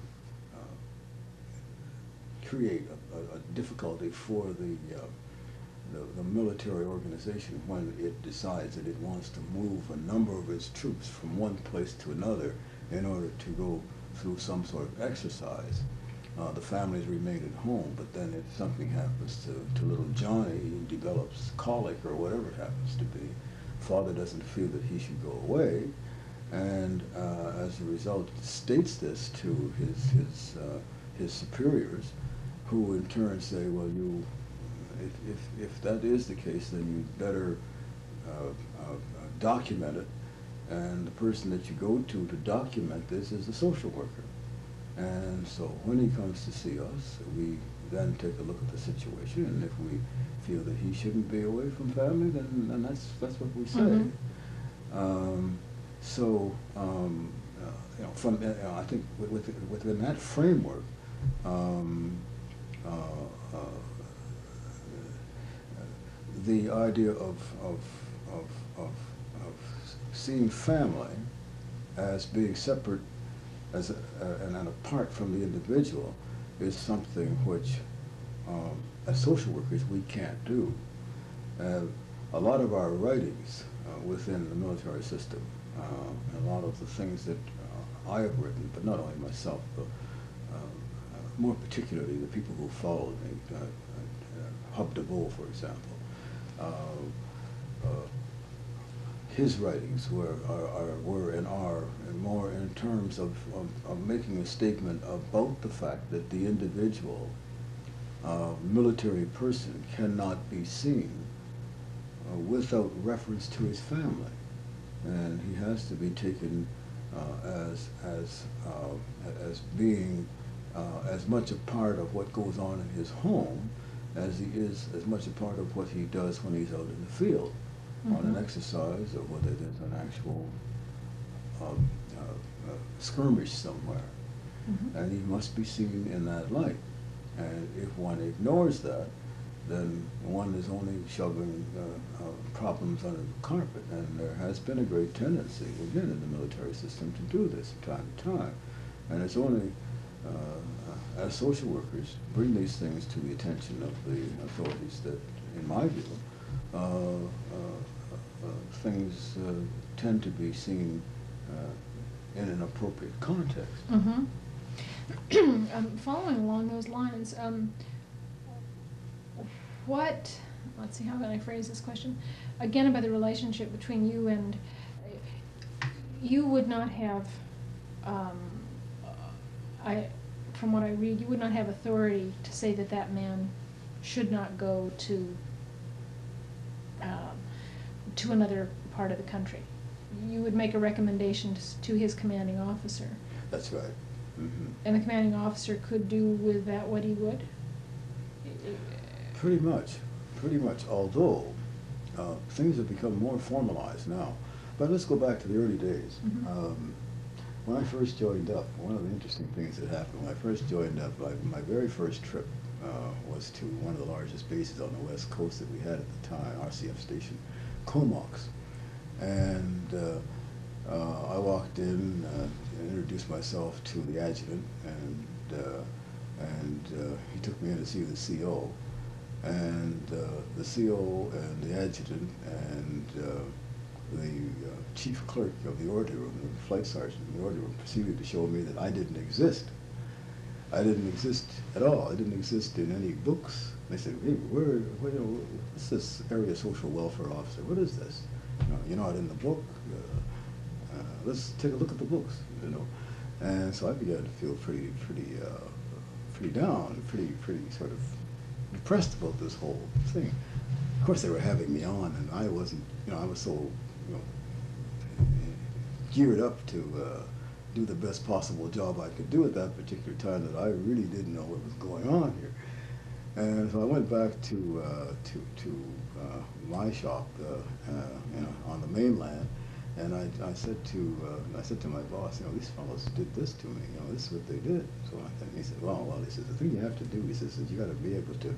create a, a, difficulty for the, the, the military organization when it decides that it wants to move a number of its troops from one place to another in order to go through some sort of exercise. Uh, the families remain at home, but then if something happens to, to little Johnny, he develops colic or whatever it happens to be, father doesn't feel that he should go away, and uh, as a result states this to his, his, uh, his superiors, who in turn say, well, you, if, if, if that is the case, then you better uh, uh, document it, and the person that you go to to document this is the social worker. And so when he comes to see us, we then take a look at the situation, and if we feel that he shouldn't be away from family, then, then that's, that's what we say. Mhm. Um, so, um, uh, you know, from, uh, I think with, with, within that framework, um, uh, uh, the idea of, of, of, of, seeing family as being separate as and, and apart from the individual is something which, um, as social workers, we can't do. A lot of our writings uh, within the military system, uh, a lot of the things that uh, I have written, but not only myself, but uh, uh, more particularly the people who followed me, uh, Hub de Vaux, for example, his writings were, are, are, were and are more in terms of, of, of making a statement about the fact that the individual uh, military person cannot be seen uh, without reference to his family. And he has to be taken uh, as, as, uh, as being uh, as much a part of what goes on in his home as he is as much a part of what he does when he's out in the field on an Mhm. exercise or whether there's an actual um, uh, uh, skirmish somewhere. Mhm. And he must be seen in that light. And if one ignores that, then one is only shoving uh, uh, problems under the carpet. And there has been a great tendency, again, in the military system to do this from time to time. And it's only uh, as social workers bring these things to the attention of the authorities that, in my view, uh, uh, uh, things uh, tend to be seen uh, in an appropriate context. Mhm. um, following along those lines, um, what, let's see, how can I phrase this question? Again, about the relationship between you and, you would not have, um, I, from what I read, you would not have authority to say that that man should not go to, um, to another part of the country. You would make a recommendation to s- to his commanding officer. That's right. Mhm. And the commanding officer could do with that what he would? Pretty much, pretty much, although uh, things have become more formalized now. But let's go back to the early days. Mhm. Um, when I first joined up, one of the interesting things that happened when I first joined up, my, my very first trip uh, was to one of the largest bases on the west coast that we had at the time, RCAF station, Comox. And uh, uh, I walked in, uh, and introduced myself to the adjutant, and uh, and uh, he took me in to see the CO, and uh, the CO and the adjutant and uh, the uh, chief clerk of the order room, the flight sergeant in the order room, proceeded to show me that I didn't exist. I didn't exist at all. I didn't exist in any books. They said, "Hey, where, where what's this area social welfare officer? What is this? You know, you're not in the book. Uh, uh, let's take a look at the books." You know, and so I began to feel pretty, pretty, uh, pretty down, pretty, pretty sort of depressed about this whole thing. Of course, they were having me on, and I wasn't. You know, I was so, geared up to uh, do the best possible job I could do at that particular time that I really didn't know what was going on here. And so I went back to uh, to to uh, my shop, uh, uh, you know, on the mainland, and I, I said to uh, I said to my boss, you know, these fellows did this to me. You know, this is what they did. So I, he said, well, well, he says the thing you have to do, he says, is you got to be able to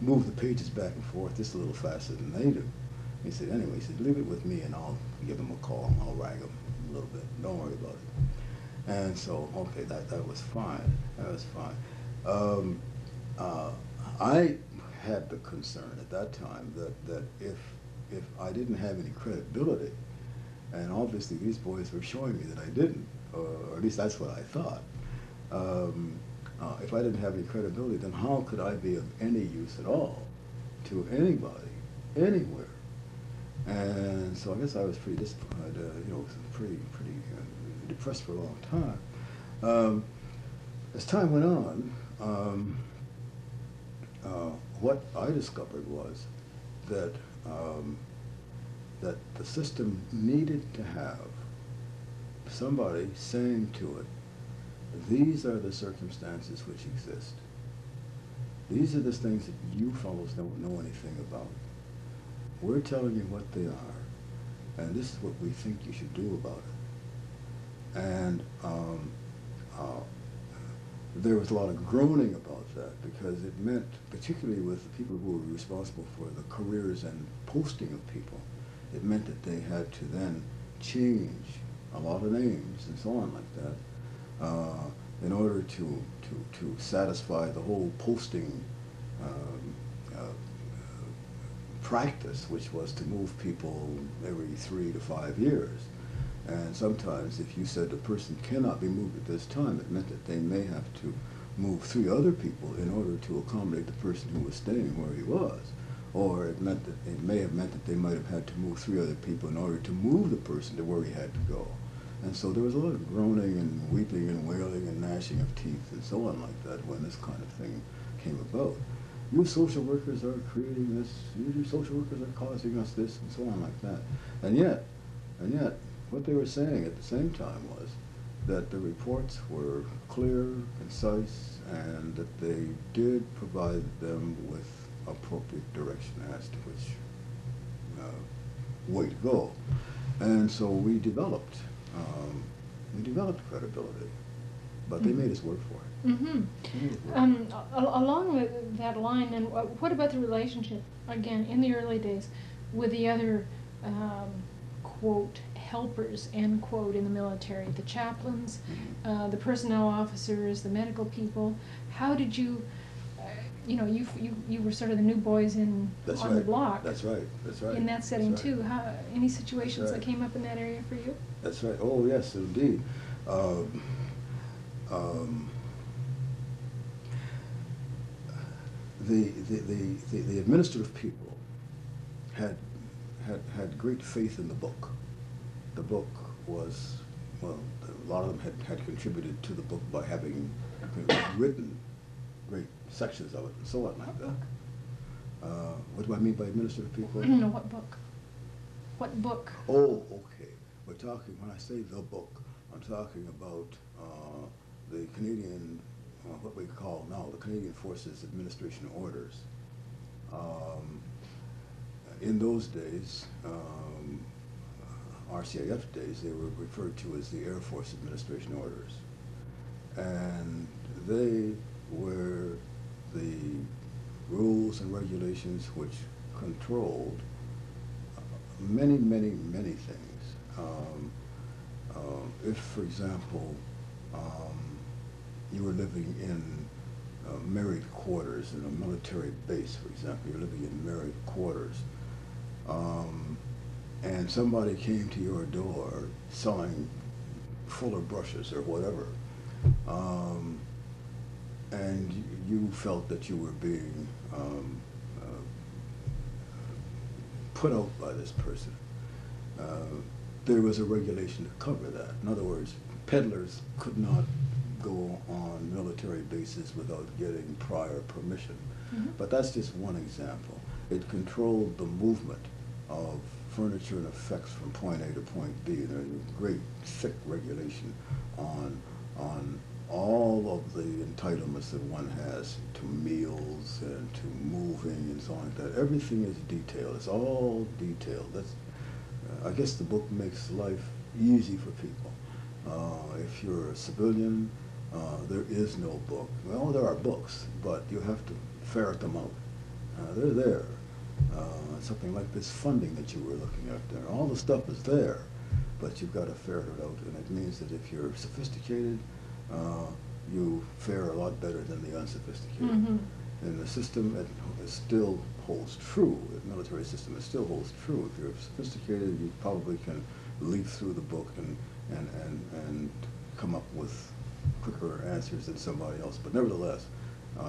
move the pages back and forth just a little faster than they do. He said, anyway, he said, leave it with me and I'll give them a call. I'll rag them a little bit. Don't worry about it. And so, okay, that, that was fine. That was fine. Um, uh, I had the concern at that time that, that if, if I didn't have any credibility, and obviously these boys were showing me that I didn't, or at least that's what I thought. Um, uh, if I didn't have any credibility, then how could I be of any use at all to anybody, anywhere? And so I guess I was pretty disappointed, uh, you know, pretty, pretty uh, depressed for a long time. Um, as time went on, um, uh, what I discovered was that um, that the system needed to have somebody saying to it, these are the circumstances which exist. These are the things that you fellows don't know anything about. We're telling you what they are, and this is what we think you should do about it. And um, uh, there was a lot of groaning about that because it meant, particularly with the people who were responsible for the careers and posting of people, it meant that they had to then change a lot of names and so on like that uh, in order to, to, to satisfy the whole posting uh, practice, which was to move people every three to five years. And sometimes if you said a person cannot be moved at this time, it meant that they may have to move three other people in order to accommodate the person who was staying where he was. Or it meant that it may have meant that they might have had to move three other people in order to move the person to where he had to go. And so there was a lot of groaning and weeping and wailing and gnashing of teeth and so on like that when this kind of thing came about. You social workers are creating this, you social workers are causing us this and so on like that. And yet, and yet, what they were saying at the same time was that the reports were clear, concise, and that they did provide them with appropriate direction as to which uh, way to go. And so we developed, um, we developed credibility, but they made us work for it. Mm-hmm. They made us work. Um, along with that line, and what about the relationship, again, in the early days, with the other, um, quote, helpers, end quote, in the military, the chaplains, Mhm. uh, the personnel officers, the medical people? How did you, uh, you know, you, you, you were sort of the new boys in, That's on the block. That's right, that's right. In that setting right. too, how, any situations that came up in that area for you? That's right. Oh, yes, indeed. Um, um, the, the, the, the, administrative people had, had, had great faith in the book. The book was, well, a lot of them had, had contributed to the book by having written great sections of it and so on like What that. Uh, what do I mean by administrative people? No, what book? What book? Oh, okay. We're talking, when I say the book, I'm talking about uh, the Canadian, uh, what we call now, the Canadian Forces Administration Orders. Um, in those days, um, RCAF days, they were referred to as the Air Force Administration Orders. And they were the rules and regulations which controlled many, many, many things. Um, um, if, for example, um, you were living in uh, married quarters in a military base, for example, you're living in married quarters, um, and somebody came to your door selling fuller brushes or whatever, um, and you felt that you were being um, uh, put out by this person. Uh, there was a regulation to cover that. In other words, peddlers could not go on military bases without getting prior permission. Mhm. But that's just one example. It controlled the movement of furniture and effects from point A to point B. There's a great thick regulation on on all of the entitlements that one has to meals and to moving and so on like that. Everything is detailed. It's all detailed. That's uh, I guess the book makes life easy for people. Uh, if you're a civilian, uh, there is no book. Well, there are books, but you have to ferret them out. Uh, they're there. Uh, something like this funding that you were looking at there. All the stuff is there, but you've got to ferret it out. And it means that if you're sophisticated, uh, you fare a lot better than the unsophisticated. Mhm. And the system it, it still holds true. The military system it still holds true. If you're sophisticated, you probably can leaf through the book and, and, and, and come up with quicker answers than somebody else. But nevertheless, uh,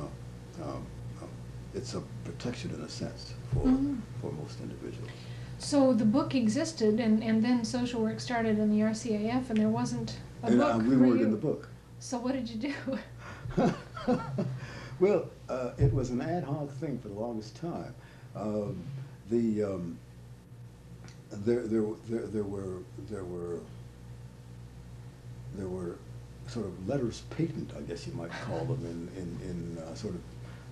um, uh, it's a protection in a sense for, Mhm. for most individuals. So the book existed, and, and then social work started in the RCAF, and there wasn't a and book uh, we weren't in the book. So what did you do? well, uh, it was an ad hoc thing for the longest time. Um, the um, there, there, there, there were there were there were sort of letters patent, I guess you might call them, in in, in uh, sort of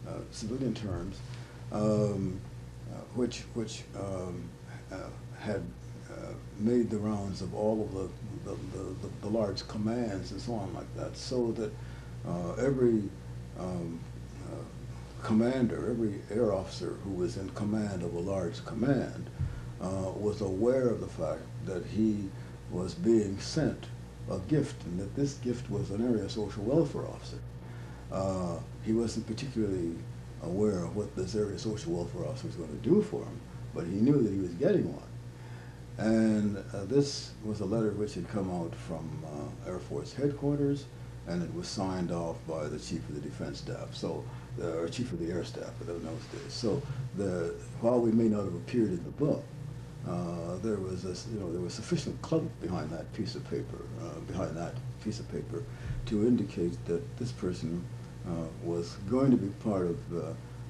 uh, civilian terms, um, uh, which which um, uh, had uh, made the rounds of all of the the, the, the, the large commands and so on like that, so that every um, commander, every air officer who was in command of a large command was aware of the fact that he was being sent a gift and that this gift was an area social welfare officer. Uh, he wasn't particularly aware of what this area social welfare officer was going to do for him, but he knew that he was getting one. And uh, this was a letter which had come out from uh, Air Force headquarters, and it was signed off by the chief of the defense staff, so the or chief of the air staff in those days. So the while we may not have appeared in the book, uh, there was you know, there was sufficient clout behind that piece of paper, uh, behind that piece of paper, to indicate that this person uh, was going to be part of, uh,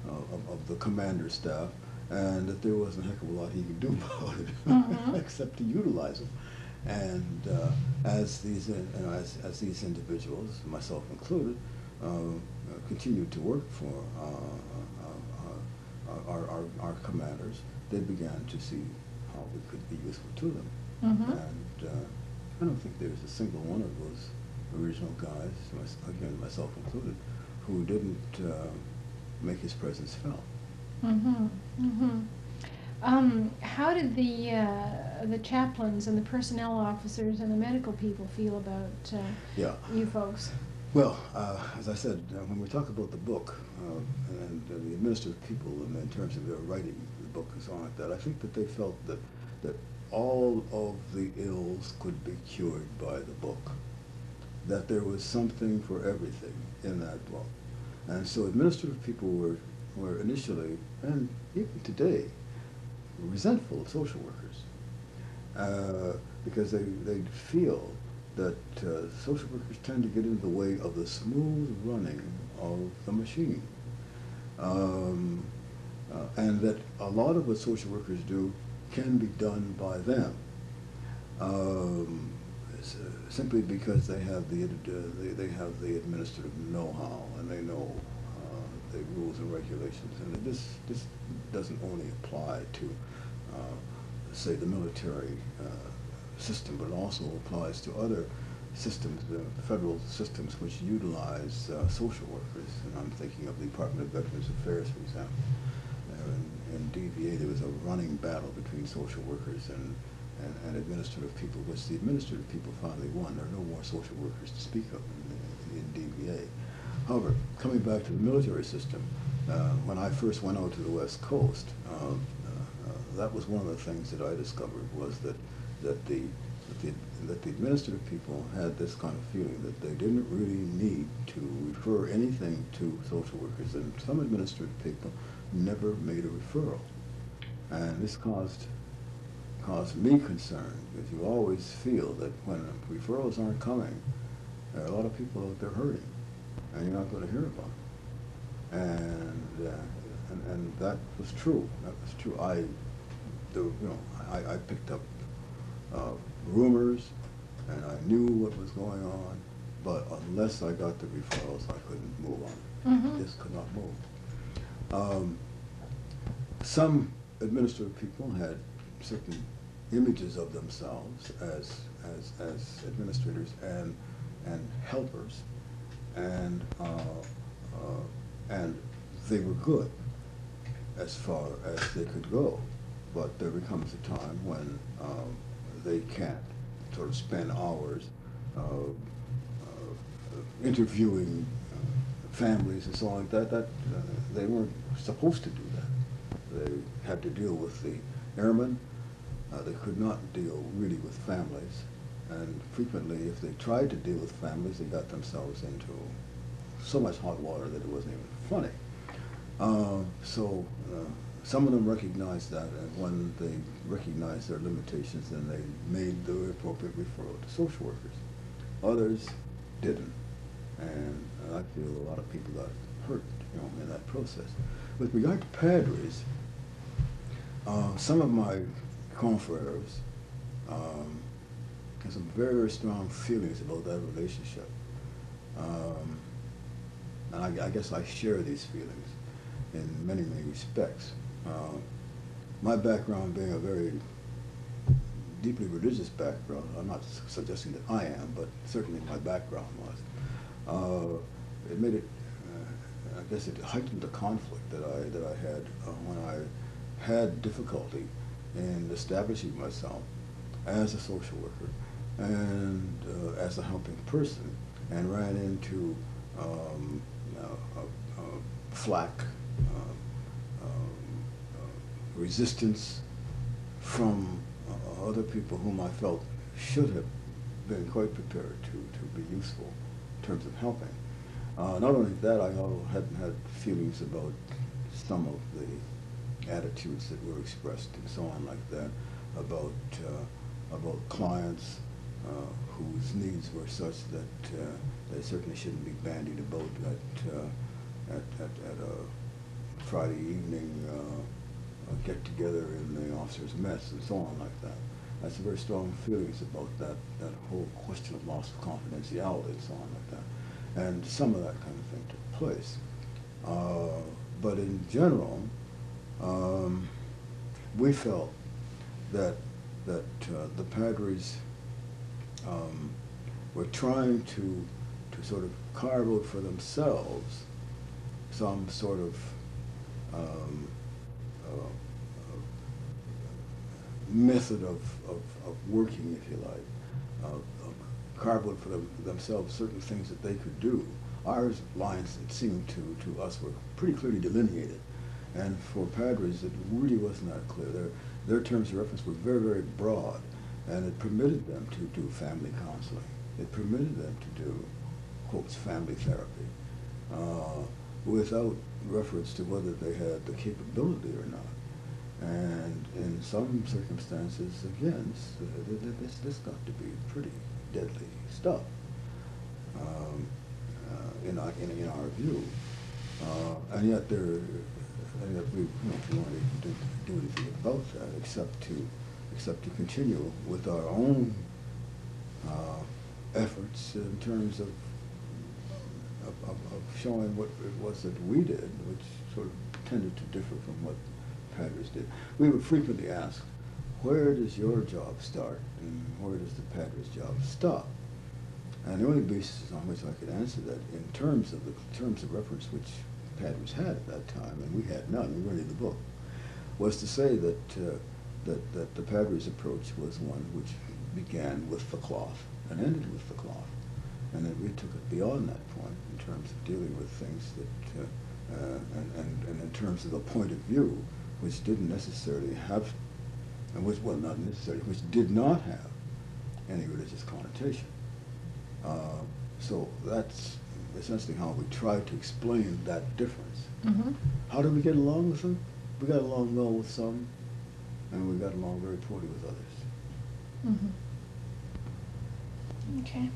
of, of the commander's staff, and that there wasn't a heck of a lot he could do about it, Mhm. except to utilize them. And uh, as these, you know, as, as these individuals, myself included, continued to work for uh, uh, uh, our, our, our commanders, they began to see we could be useful to them. Mhm. And uh, I don't think there's a single one of those original guys, again, myself included, who didn't uh, make his presence felt. Mm-hmm. Mm-hmm. Um, how did the uh, the chaplains and the personnel officers and the medical people feel about uh, Yeah. you folks? Well, uh, as I said, uh, when we talk about the book uh, and uh, the administrative people in, in terms of their writing the book and so on like that, I think that they felt that, that all of the ills could be cured by the book, that there was something for everything in that book. And so administrative people were, were initially, and even today, resentful of social workers uh, because they, they feel that uh, social workers tend to get in the way of the smooth running of the machine. Um, uh, and that a lot of what social workers do can be done by them. Um, uh, simply because they have the, uh, they, they have the administrative know-how and they know uh, the rules and regulations. And this, this doesn't only apply to, uh, say, the military uh, system, but also applies to other systems, the federal systems which utilize uh, social workers. And I'm thinking of the Department of Veterans Affairs, for example. In, DVA, there was a running battle between social workers and, and, and administrative people, which the administrative people finally won. There are no more social workers to speak of in, in DVA. However, coming back to the military system, uh, when I first went out to the West Coast, uh, uh, that was one of the things that I discovered was that, that, the, that, the, that the administrative people had this kind of feeling that they didn't really need to refer anything to social workers. And some administrative people never made a referral. And this caused, caused me concern because you always feel that when referrals aren't coming, there are a lot of people out there hurting and you're not going to hear about it. And, uh, and, and that was true. That was true. I, the, you know, I, I, picked up uh, rumors, and I knew what was going on, but unless I got the referrals, I couldn't move on. Mhm. Just could not move. Um, some administrative people had certain images of themselves as, as, as administrators and, and helpers, and, uh, uh, and they were good as far as they could go. But there becomes a time when um, they can't sort of spend hours uh, interviewing families and so on like that. That uh, they weren't supposed to do that. They had to deal with the airmen. Uh, they could not deal really with families, and frequently, if they tried to deal with families, they got themselves into so much hot water that it wasn't even funny. Uh, so uh, some of them recognized that, and when they recognized their limitations, then they made the appropriate referral to social workers. Others didn't, and I feel a lot of people got hurt, you know, in that process. With regard to padres, uh, some of my confreres um, have some very, very strong feelings about that relationship. Um, and I, I guess I share these feelings in many, many respects. Uh, my background being a very deeply religious background, I'm not su- suggesting that I am, but certainly my background was. Uh, it made it, guess it heightened the conflict that I, that I had uh, when I had difficulty in establishing myself as a social worker and uh, as a helping person and ran into um, flack, um, uh, resistance from uh, other people whom I felt should have been quite prepared to, to be useful in terms of helping. Uh, not only that, I also had had feelings about some of the attitudes that were expressed and so on like that about uh, about clients uh, whose needs were such that uh, they certainly shouldn't be bandied about at uh, at, at, at a Friday evening uh, uh, get together in the officers' mess and so on like that. Some very strong feelings about that that whole question of loss of confidentiality and so on like that, and some of that kind of thing took place. Uh, but in general, um, we felt that that uh, the Padres um, were trying to to sort of carve out for themselves some sort of um, uh, uh, method of, of, of working, if you like, carve out for them, themselves certain things that they could do. Our lines, it seemed to, to us, were pretty clearly delineated. And for Padres, it really wasn't that clear. Their, their terms of reference were very, very broad, and it permitted them to do family counseling. It permitted them to do, quotes, family therapy, uh, without reference to whether they had the capability or not. And in some circumstances, again, this, this got to be pretty deadly stuff, um, uh, in, our, in, in our view. Uh, and yet there, and yet we, you know, we able to do anything about that except to, except to continue with our own uh, efforts in terms of, of, of, showing what it was that we did, which sort of tended to differ from what Padres did. We were frequently ask, where does your job start and where does the Padres job stop? And the only basis on which I could answer that in terms of the terms of reference which Padres had at that time, and we had none, we in the book, was to say that, uh, that, that the Padres approach was one which began with the cloth and ended with the cloth. And that we took it beyond that point in terms of dealing with things that, uh, uh, and, and, and in terms of the point of view, which didn't necessarily have, and which, well, not necessarily, which did not have any religious connotation. Uh, so that's essentially how we try to explain that difference. Mm-hmm. How did we get along with them? We got along well with some, and we got along very poorly with others. Mm-hmm. Okay.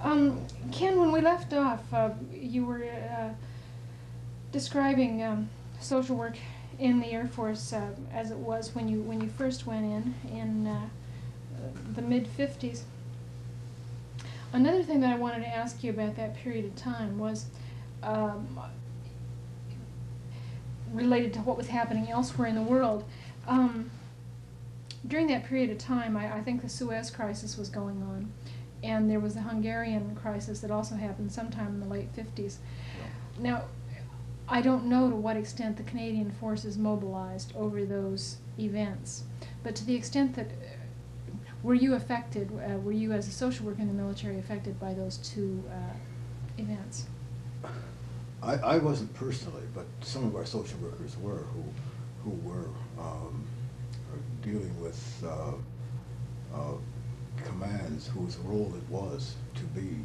Um, Ken, when we left off, uh, you were uh, describing um, social work in the Air Force uh, as it was when you when you first went in in uh, the mid 50s. Another thing that I wanted to ask you about that period of time was um, related to what was happening elsewhere in the world. Um, during that period of time, I, I think the Suez Crisis was going on, and there was the Hungarian crisis that also happened sometime in the late 50s. Now, I don't know to what extent the Canadian forces mobilized over those events, but to the extent that uh, were you affected, uh, were you as a social worker in the military affected by those two uh, events? I, I wasn't personally, but some of our social workers were who, who were um, dealing with uh, uh, commands whose role it was to be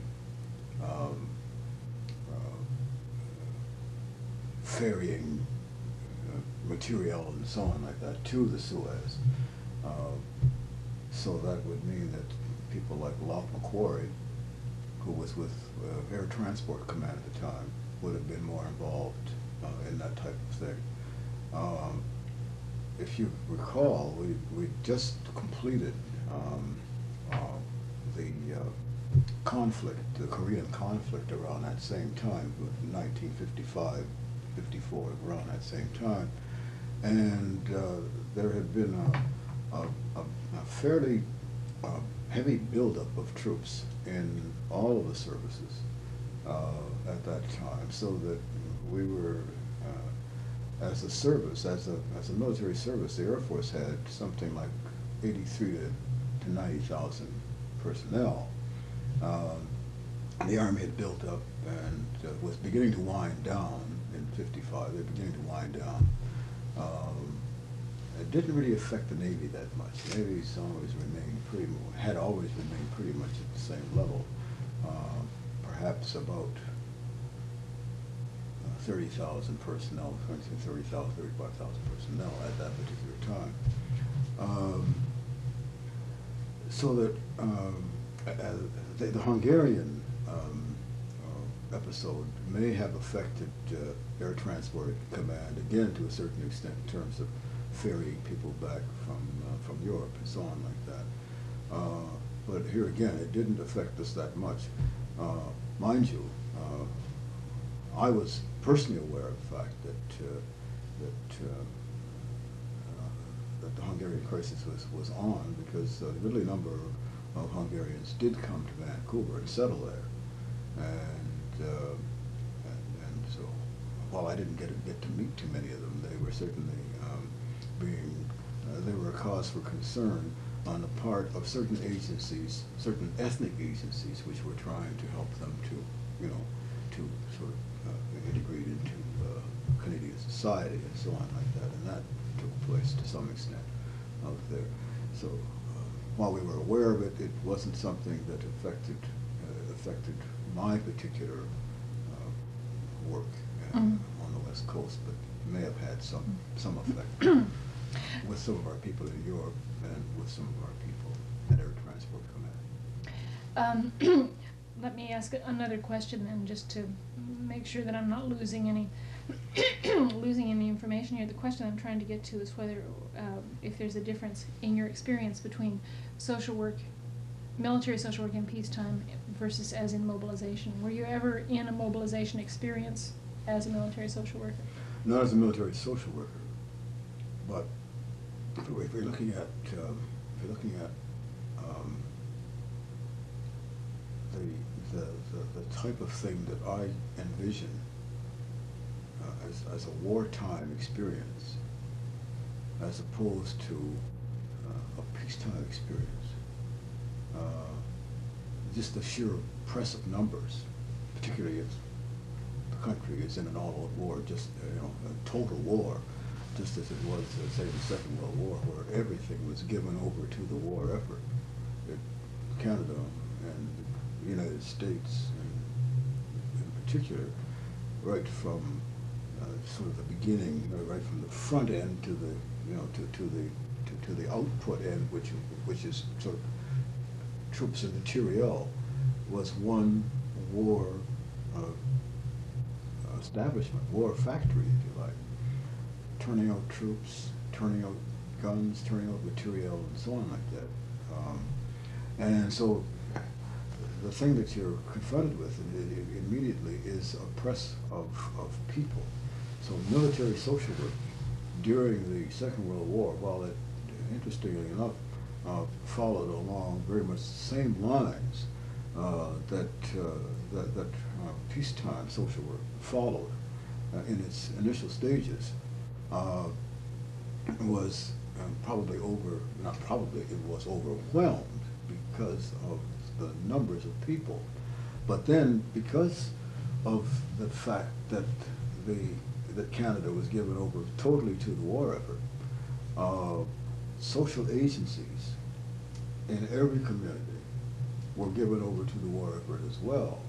um, uh, ferrying uh, material and so on like that to the Suez. Uh, so that would mean that people like Locke McQuarrie, who was with uh, Air Transport Command at the time, would have been more involved uh, in that type of thing. Um, if you recall, we, we just completed um, uh, the uh, conflict, the Korean conflict around that same time, 1955, 54, around that same time. And uh, there had been a, a, a, a fairly uh, heavy buildup of troops in all of the services uh, at that time, so that we were, uh, as a service, as a, as a military service, the Air Force had something like 83 to, to 90,000 personnel. Um, the Army had built up and uh, was beginning to wind down 55. They were beginning to wind down. Um, it didn't really affect the Navy that much. The Navy's always remained pretty, had always remained pretty much at the same level. Uh, perhaps about uh, 30,000 personnel, 30,000, 35,000 personnel at that particular time. Um, so that um, uh, the, the, Hungarian um, uh, episode may have affected uh, Air Transport Command, again to a certain extent in terms of ferrying people back from, uh, from Europe and so on like that. Uh, but here again, it didn't affect us that much. Uh, mind you, uh, I was personally aware of the fact that uh, that uh, that the Hungarian crisis was was on because a goodly number of Hungarians did come to Vancouver and settle there, and while I didn't get get to meet too many of them, they were certainly um, being they were a cause for concern on the part of certain agencies, certain ethnic agencies, which were trying to help them to, you know, to sort of uh, integrate into uh, Canadian society and so on like that. And that took place to some extent out there. So uh, while we were aware of it, it wasn't something that affected uh, affected my particular uh, work mm on the West Coast, but it may have had some some effect. with some of our people in Europe and with some of our people at Air Transport Command. Um, let me ask another question then, just to make sure that I'm not losing any losing any information here. The question I'm trying to get to is whether uh, if there's a difference in your experience between social work, military social work in peacetime versus as in mobilization. Were you ever in a mobilization experience as a military social worker? Not as a military social worker, but if we're looking at, um, if you're looking at um, the, the, the, the, type of thing that I envision uh, as, as a wartime experience, as opposed to uh, a peacetime experience, uh, just the sheer oppressive numbers, particularly if country is in an all-out war, just you know, a total war just as it was, uh, say, the Second World War, where everything was given over to the war effort. It, Canada and the United States, in, in particular, right from uh, sort of the beginning, uh, right from the front end to the, you know, to, to the to, to the output end, which which is sort of troops and materiel, was one war uh, establishment, war factory, if you like turning out troops, turning out guns, turning out material, and so on like that. Um, and so the thing that you're confronted with immediately is a press of, of people. So military social work during the Second World War, while it, interestingly enough, uh, followed along very much the same lines uh, that, uh, that, that uh, peacetime social work followed uh, in its initial stages, uh, was um, probably over, not probably, it was overwhelmed because of the numbers of people. But then, because of the fact that the, that Canada was given over totally to the war effort, uh, social agencies in every community were given over to the war effort as well.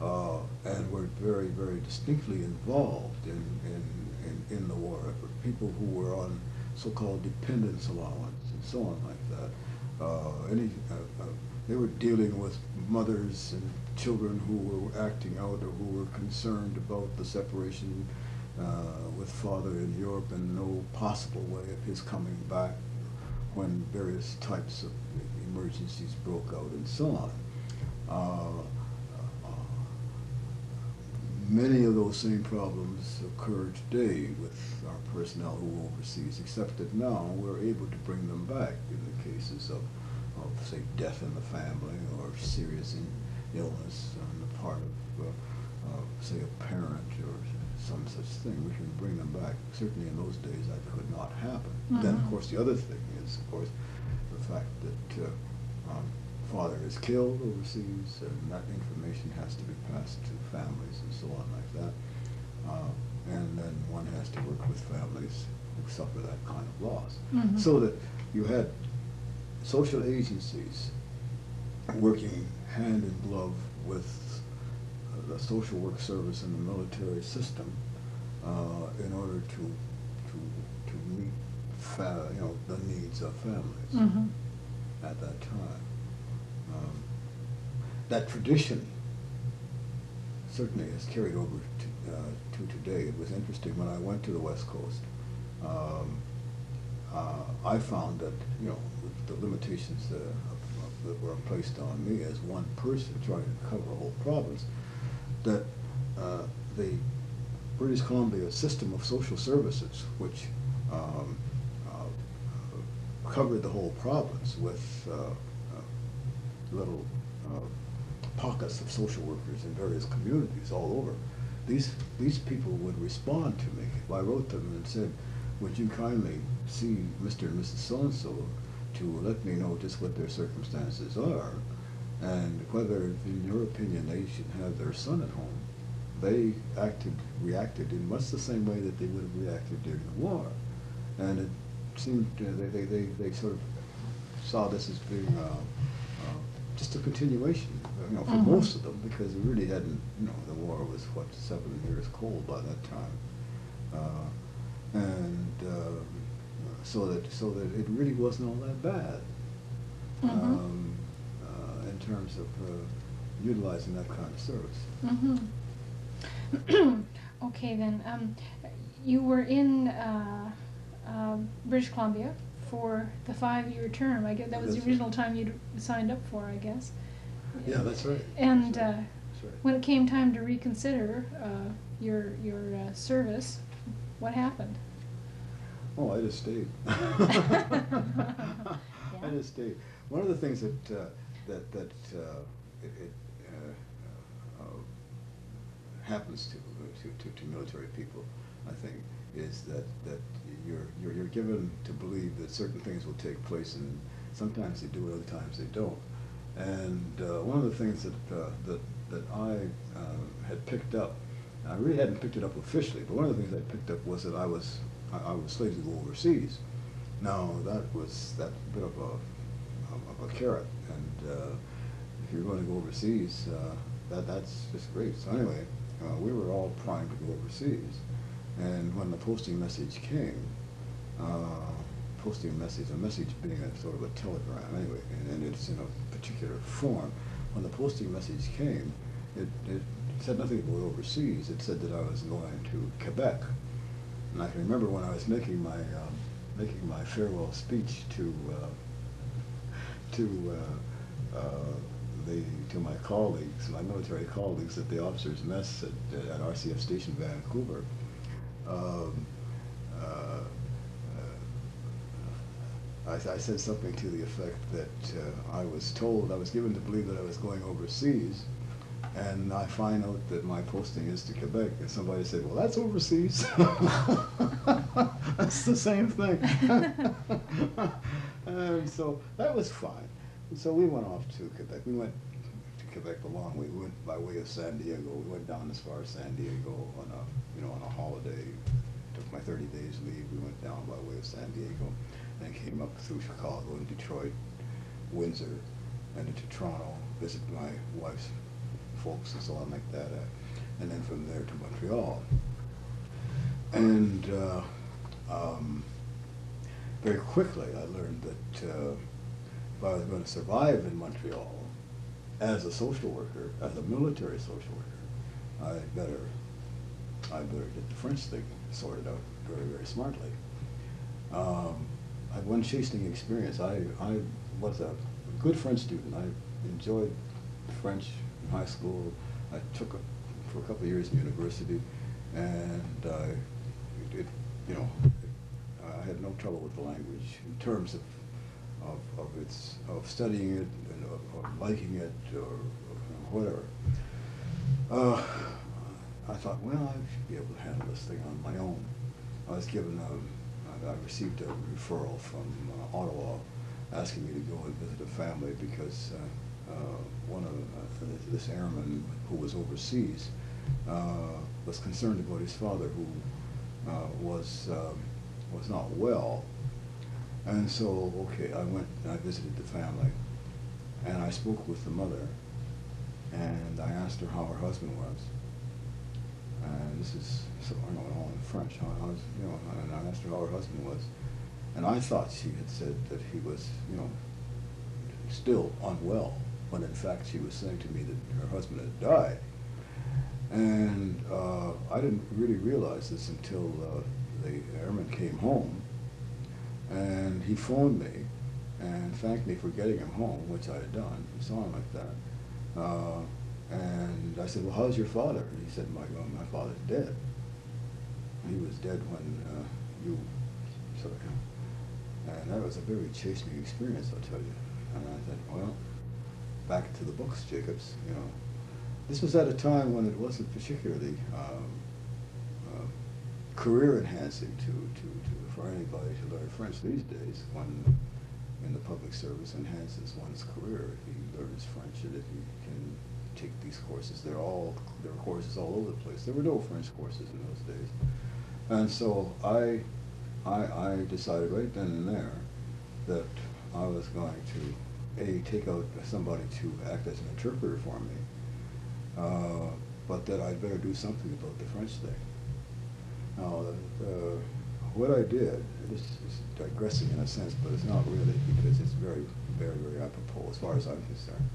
Uh, and were very, very distinctly involved in, in, in, in the war effort. People who were on so-called dependence allowance and so on like that. Uh, any, uh, uh, they were dealing with mothers and children who were acting out or who were concerned about the separation uh, with father in Europe and no possible way of his coming back when various types of emergencies broke out and so on. Many of those same problems occur today with our personnel who are overseas, except that now we're able to bring them back in the cases of, of say, death in the family or serious in- illness on the part of, uh, uh, say, a parent or some such thing. We can bring them back. Certainly in those days that could not happen. Then, of Mhm. course, the other thing is, of course, the fact that uh, um, father is killed overseas, and that information has to be passed to families and so on like that. Uh, and then one has to work with families who suffer that kind of loss. Mhm. So that you had social agencies working hand in glove with the social work service and the military system uh, in order to, to, to meet, fa- you know, the needs of families Mhm. at that time. That tradition certainly has carried over to, uh, to today. It was interesting, when I went to the West Coast, um, uh, I found that, you know, the limitations that, that were placed on me as one person trying to cover a whole province, that uh, the British Columbia system of social services, which um, uh, covered the whole province with uh, uh, little pockets of social workers in various communities all over. These, these people would respond to me. If I wrote them and said, would you kindly see Mr. and Mrs. So-and-so to let me know just what their circumstances are and whether, in your opinion, they should have their son at home. They acted, reacted in much the same way that they would have reacted during the war. And it seemed, uh, they, they, they, they sort of saw this as being uh, just a continuation, you know, for Mhm. most of them, because we really hadn't, you know, the war was, what, seven years cold by that time. Uh, and uh, so that, so that it really wasn't all that bad Mhm. um, uh, in terms of uh, utilizing that kind of service. Mhm. Okay, then, um, you were in, uh, British Columbia for the five-year term, I guess, that was the That's right. original time you'd signed up for, I guess. Yeah, that's right. And, That's uh, right. That's right. when it came time to reconsider, uh, your, your, uh, service, what happened? Oh, I just stayed. I just stayed. One of the things that, uh, that, that, uh, it, it, uh, uh, happens to, to, to, to military people, I think, is that, that you're, you're, you're given to believe that certain things will take place and sometimes they do other times they don't. And, uh, one of the things that, uh, that, that I, uh, had picked up, I really hadn't picked it up officially, but one of the things I picked up was that I was, I, I was slated to go overseas. Now, that was, that bit of a, of a carrot, and, uh, if you're going to go overseas, uh, that, that's just great. So anyway, uh, we were all primed to go overseas, and when the posting message came, uh, posting a message, a message being a sort of a telegram anyway, and, it's in a particular form. When the posting message came, it, it said nothing about overseas. It said that I was going to Quebec, And I can remember when I was making my, um, making my farewell speech to, uh, to, uh, uh, the, to my colleagues, my military colleagues at the officers' mess at, at RCAF Station Vancouver. Um, uh, I, I said something to the effect that uh, I was told, I was given to believe that I was going overseas, and I find out that my posting is to Quebec, and somebody said, well, that's overseas. That's the same thing. And so that was fine. And so we went off to Quebec. We went to Quebec a long. We went by way of San Diego. We went down as far as San Diego on a, you know, on a holiday. Took my thirty days leave. We went down by way of San Diego, and came up through Chicago and Detroit, Windsor, and into Toronto. Visit my wife's folks and so on like that, uh, and then from there to Montreal. And uh, um, very quickly, I learned that uh, if I was going to survive in Montreal as a social worker, as a military social worker, I better, I better get the French thing sorted out very, very smartly. Um, I one chastening experience. I, I was a good French student. I enjoyed French in high school. I took it for a couple of years in university, and I, it, you know, I had no trouble with the language in terms of, of, of its, of studying it and of, of liking it or, or whatever. Uh, I thought, well, I should be able to handle this thing on my own. I was given a, I received a referral from uh, Ottawa asking me to go and visit a family because uh, uh, one of uh, this airman who was overseas uh, was concerned about his father who was um, was not well. And so, okay, I went and I visited the family, and I spoke with the mother, and I asked her how her husband was. This is, so I know it all in French, how, how's, you know, and I asked her how her husband was. And I thought she had said that he was, you know, still unwell, when in fact she was saying to me that her husband had died. And uh, I didn't really realize this until uh, the airman came home, and he phoned me and thanked me for getting him home, which I had done, and so on like that. Uh, and I said, well, how's your father? And he said, my, well, my father's dead. He was dead when uh, you him. And that was a very chastening experience, I'll tell you. And I said, well, back to the books, Jacobs, you know. This was at a time when it wasn't particularly um, uh, career enhancing to, to, to, for anybody to learn French these days when in the public service enhances one's career if he learns French and if he take these courses. They're all, there are courses all over the place. There were no French courses in those days. And so I, I, I decided right then and there that I was going to, A, take out somebody to act as an interpreter for me, uh, but that I'd better do something about the French thing. Now, uh, what I did, this is digressing in a sense, but it's not really because it's very, very, very apropos as far as I'm concerned.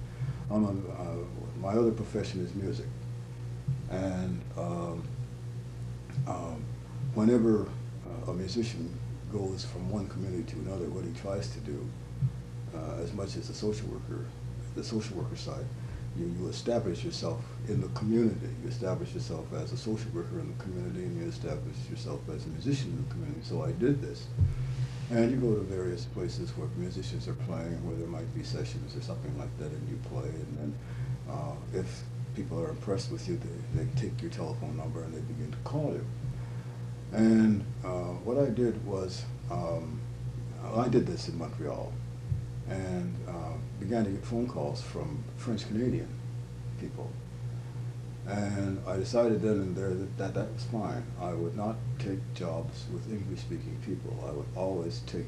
I'm a, uh, my other profession is music, and um, um, whenever uh, a musician goes from one community to another, what he tries to do, uh, as much as the social worker, the social worker side, you, you establish yourself in the community. You establish yourself as a social worker in the community, and you establish yourself as a musician in the community. So I did this. And you go to various places where musicians are playing, where there might be sessions or something like that, and you play. And then uh, if people are impressed with you, they, they take your telephone number and they begin to call you. And uh, what I did was, um, I did this in Montreal, and uh, began to get phone calls from French Canadian people. And I decided then and there that, that that was fine. I would not take jobs with English speaking people. I would always take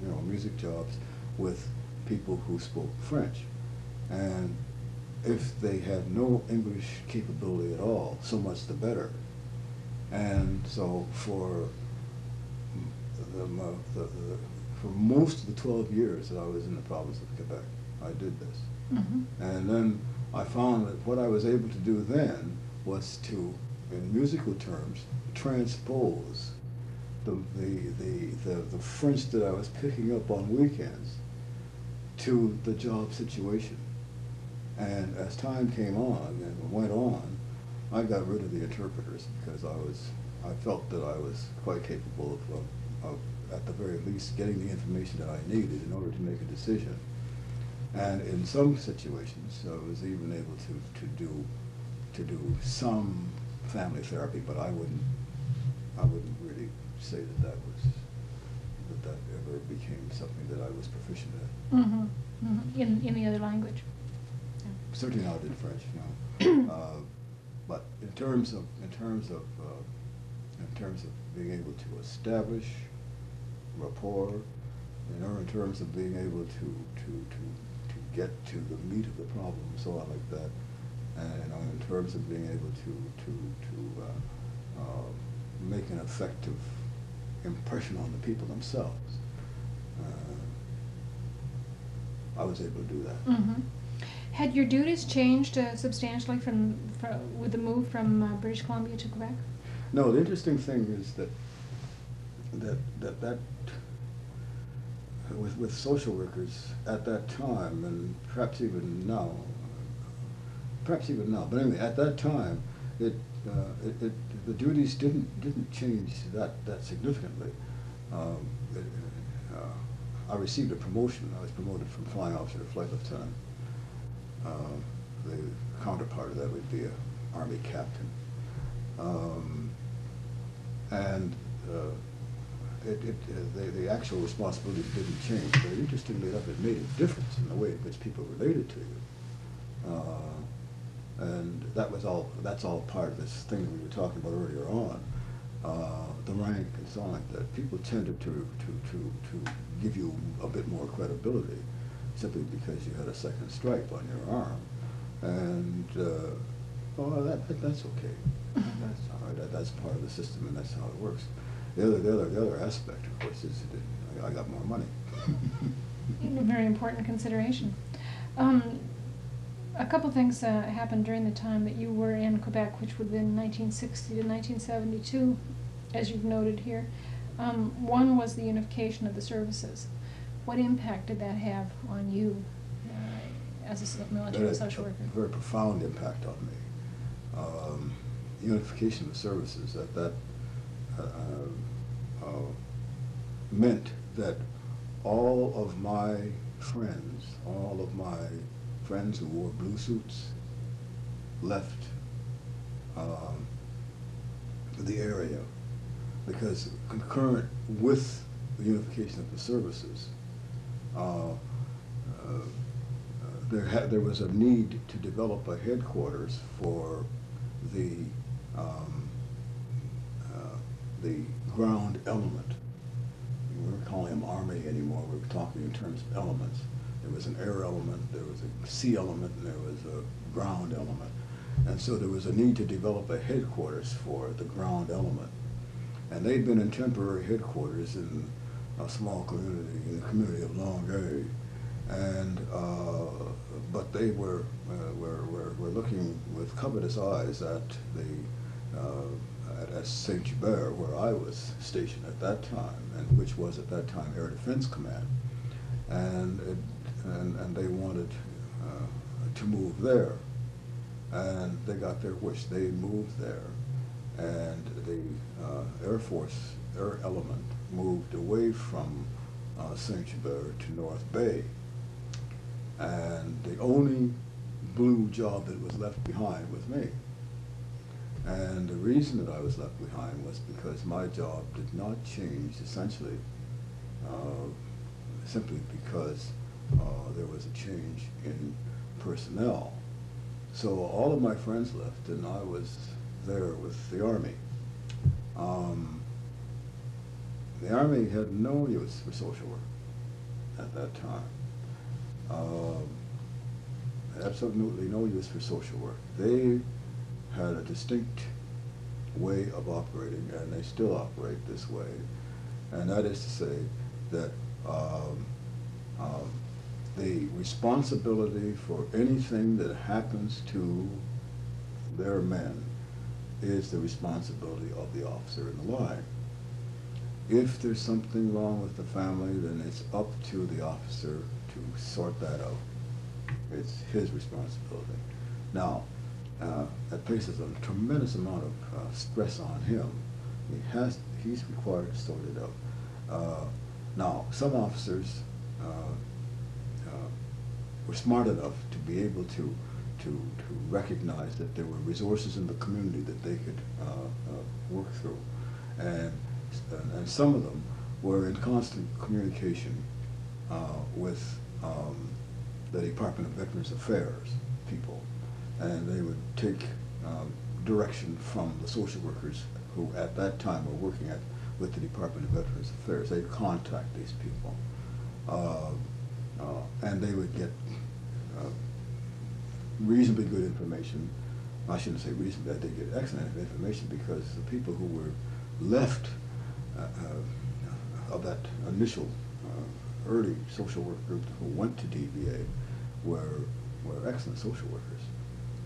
you know, music jobs with people who spoke French. And if they had no English capability at all, so much the better. And so for the, the, the for most of the 12 years that I was in the province of Quebec, I did this. Mhm. And then I found that what I was able to do then was to, in musical terms, transpose the, the, the, the, the French that I was picking up on weekends to the job situation. And as time came on and went on, I got rid of the interpreters because I was, I felt that I was quite capable of, of, of, at the very least, getting the information that I needed in order to make a decision. And in some situations, I was even able to, to do, to do some family therapy, but I wouldn't, I wouldn't really say that that was, that that ever became something that I was proficient at. Mm-hmm, mm-hmm, in, in the other language. Certainly not in French, no. Uh, But in terms of, in terms of, uh, in terms of being able to establish rapport, you know, in terms of being able to, to, to, to get to the meat of the problem, so on like that, and, you know, in terms of being able to, to, to, uh, uh, make an effective impression on the people themselves, uh, I was able to do that. Mm-hmm. Had your duties changed uh, substantially from, fro- with the move from uh, British Columbia to Quebec? No, the interesting thing is that, that, that, that, with, with social workers at that time, and perhaps even now, perhaps even now, but anyway, at that time, it, uh, it, it, the duties didn't, didn't change that, that significantly. Um, it, uh, I received a promotion, I was promoted from flying officer to flight lieutenant. Uh, the counterpart of that would be a army captain. Um, and uh, it, it, uh, the, the actual responsibilities didn't change, but interestingly enough, it made a difference in the way in which people related to you. Uh, and that was all, that's all part of this thing that we were talking about earlier on, uh, the rank and so on, that people tended to, to, to, to give you a bit more credibility simply because you had a second stripe on your arm. And, uh, well, that, that, that's okay. That's all right. That, that's part of the system, and that's how it works. The other, the other, the other aspect, of course, is that I, got more money. Very important consideration. Um, a couple things uh, happened during the time that you were in Quebec, which would have been 1960 to 1972, as you've noted here. Um, one was the unification of the services. What impact did that have on you uh, as a military That had social a? Very profound impact on me. Um, unification of services, that, that uh, uh, meant that all of my friends, all of my friends who wore blue suits left um, the area because concurrent with the unification of the services, there had, there was a need to develop a headquarters for the, um, uh, the ground element. We weren't calling them army anymore, we were talking in terms of elements. There was an air element, there was a sea element, and there was a ground element. And so there was a need to develop a headquarters for the ground element. And they'd been in temporary headquarters in a small community, in the community of Longueuil. And, uh, but they were, uh, were, were, were looking with covetous eyes at the, uh, at, at Saint Hubert, where I was stationed at that time, and which was at that time Air Defense Command. And, it, and, and they wanted uh, to move there. And they got their wish. They moved there. And the uh, Air Force, Air Element, moved away from uh, Saint Hubert to North Bay. And the only blue job that was left behind was me. And the reason that I was left behind was because my job did not change essentially, uh, simply because uh, there was a change in personnel. So all of my friends left, and I was there with the Army. Um, the Army had no use for social work at that time. Um, absolutely no use for social work. They had a distinct way of operating, and they still operate this way. And that is to say that um, um, the responsibility for anything that happens to their men is the responsibility of the officer in the line. If there's something wrong with the family, then it's up to the officer to sort that out. It's his responsibility. Now, uh, that places a tremendous amount of uh, stress on him. He has, he's required to sort it out. Uh, now, some officers uh, uh, were smart enough to be able to, to, to recognize that there were resources in the community that they could uh, work through. And, and some of them were in constant communication uh, with um, the Department of Veterans Affairs people. And they would take um, direction from the social workers who at that time were working at, with the Department of Veterans Affairs. They'd contact these people. Uh, uh, and they would get uh, reasonably good information. I shouldn't say reasonably, they get excellent information because the people who were left of that initial uh, early social work group who went to DVA were, were excellent social workers.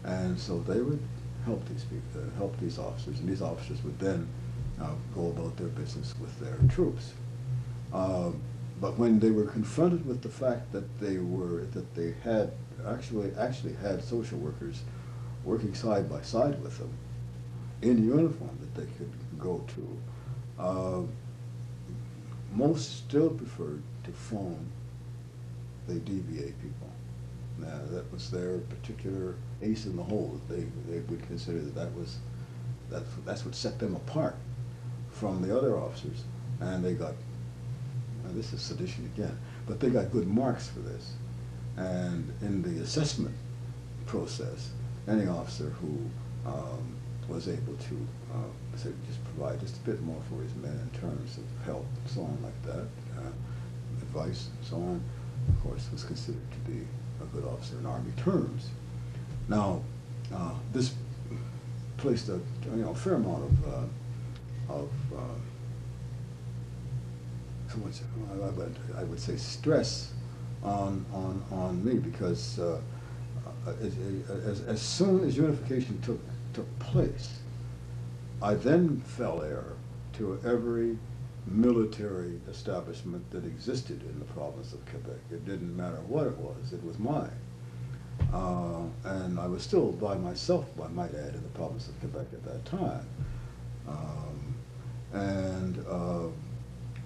And so they would help these people, uh, help these officers, and these officers would then uh, go about their business with their troops. Um, but when they were confronted with the fact that they were, that they had actually, actually had social workers working side by side with them in uniform that they could go to, uh, most still preferred to phone the DVA people. Now, that was their particular ace in the hole. They, they would consider that that was, that's, that's what set them apart from the other officers. And they got, this is sedition again, but they got good marks for this. And in the assessment process, any officer who um, was able to uh, say, just provide just a bit more for his men in terms of help and so on like that, uh, advice and so on, of course, was considered to be a good officer in Army terms. Now, uh, this placed a you know, fair amount of, uh, of uh, so much, I would, I would say stress on, on, on me because uh, as, as, as soon as unification took, took place, I then fell heir to every military establishment that existed in the province of Quebec. It didn't matter what it was, it was mine. Uh, and I was still by myself, I might add, in the province of Quebec at that time. Um, and uh,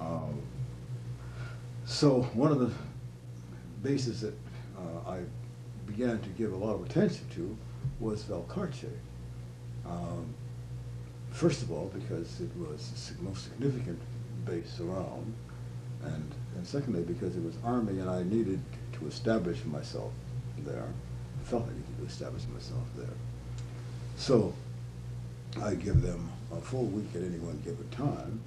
uh, so one of the bases that uh, I began to give a lot of attention to was Valcartier. Um, first of all, because it was the most significant base around, and, and secondly, because it was Army and I needed to establish myself there. I felt I needed to establish myself there. So I give them a full week at any one given time.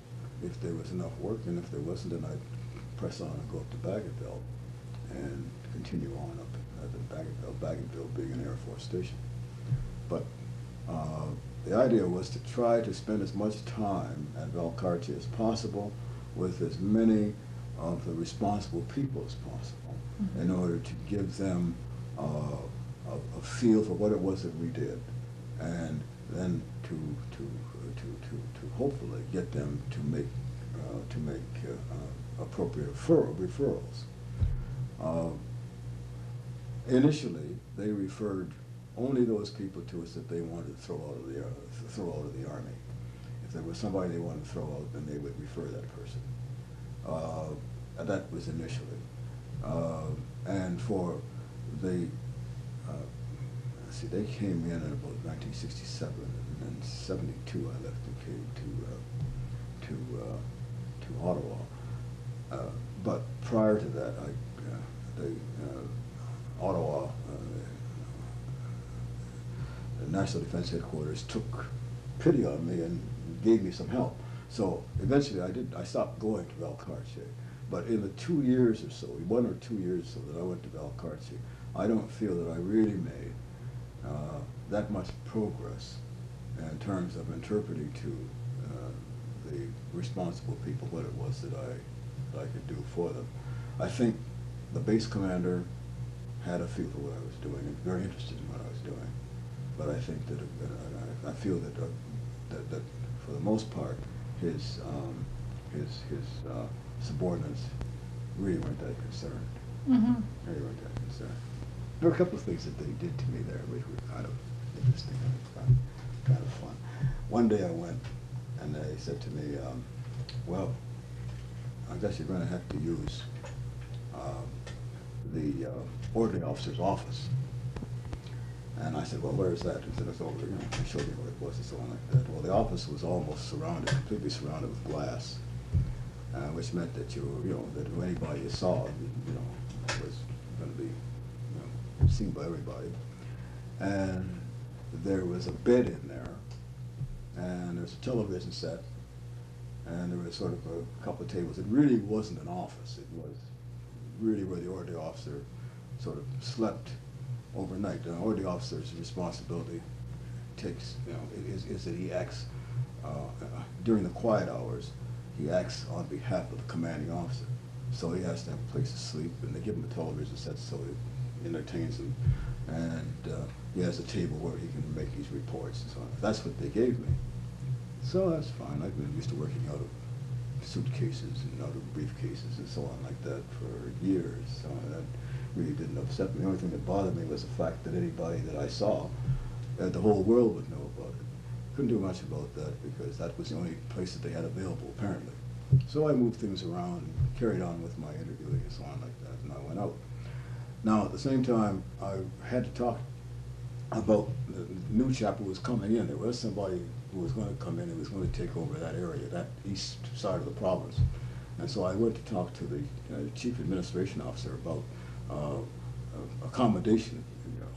If there was enough work, and if there wasn't, then I'd press on and go up to Bagotville and continue on up at Bagotville, Bagotville being an Air Force station. But uh, the idea was to try to spend as much time at Valcartier as possible with as many of the responsible people as possible mm -hmm. in order to give them uh, a, a, feel for what it was that we did and then to, to, to, to, to hopefully get them to make, uh, to make uh, uh appropriate refer referrals. Uh, initially, they referred only those people to us that they wanted to throw out of the, uh, throw out of the army. If there was somebody they wanted to throw out, then they would refer that person. Uh, that was initially. Uh, and for the, uh, see, they came in in about 1967, and then 72 I left and came to, uh, to, uh, to Ottawa. But prior to that, I, they, Ottawa National Defense Headquarters took pity on me and gave me some help. So eventually I did, I stopped going to Valcartier. But in the two years or so, one or two years or so that I went to Valcartier, I don't feel that I really made uh, that much progress in terms of interpreting to uh, the responsible people what it was that I, that I could do for them. I think the base commander had a feel for what I was doing and very interested in what I was doing but I think that, uh, I feel that, uh, that, that for the most part, his, um, his, his uh, subordinates really weren't that concerned. Mm-hmm. Really weren't that concerned. There were a couple of things that they did to me there which were kind of interesting and kind of, kind of fun. One day I went and they said to me, um, well, I guess you're gonna have to use um, the uh, orderly officer's office. And I said, well, where is that? He said, it's over, you know, they showed me where it was and so on like that. Well, the office was almost surrounded, completely surrounded with glass, uh, which meant that you, were, you know, that anybody you saw, you know, was gonna be, you know, seen by everybody. And there was a bed in there, and there was a television set, and there was sort of a couple of tables. It really wasn't an office. It was really where the orderly officer sort of slept overnight. The orderly officer's responsibility takes, you know, is, is that he acts, uh, uh, during the quiet hours, he acts on behalf of the commanding officer. So he has to have a place to sleep, and they give him a television set so it entertains him. And, uh, he has a table where he can make his reports and so on. That's what they gave me. So that's fine. I've been used to working out of suitcases and out of briefcases and so on like that for years. So that really didn't upset me. The only thing that bothered me was the fact that anybody that I saw, that the whole world would know about it. Couldn't do much about that because that was the only place that they had available apparently. So I moved things around and carried on with my interviewing and so on like that, and I went out. Now, at the same time, I had to talk about the new chap who was coming in. There was somebody who was going to come in and was going to take over that area, that east side of the province. And so I went to talk to the uh, chief administration officer about uh, accommodation,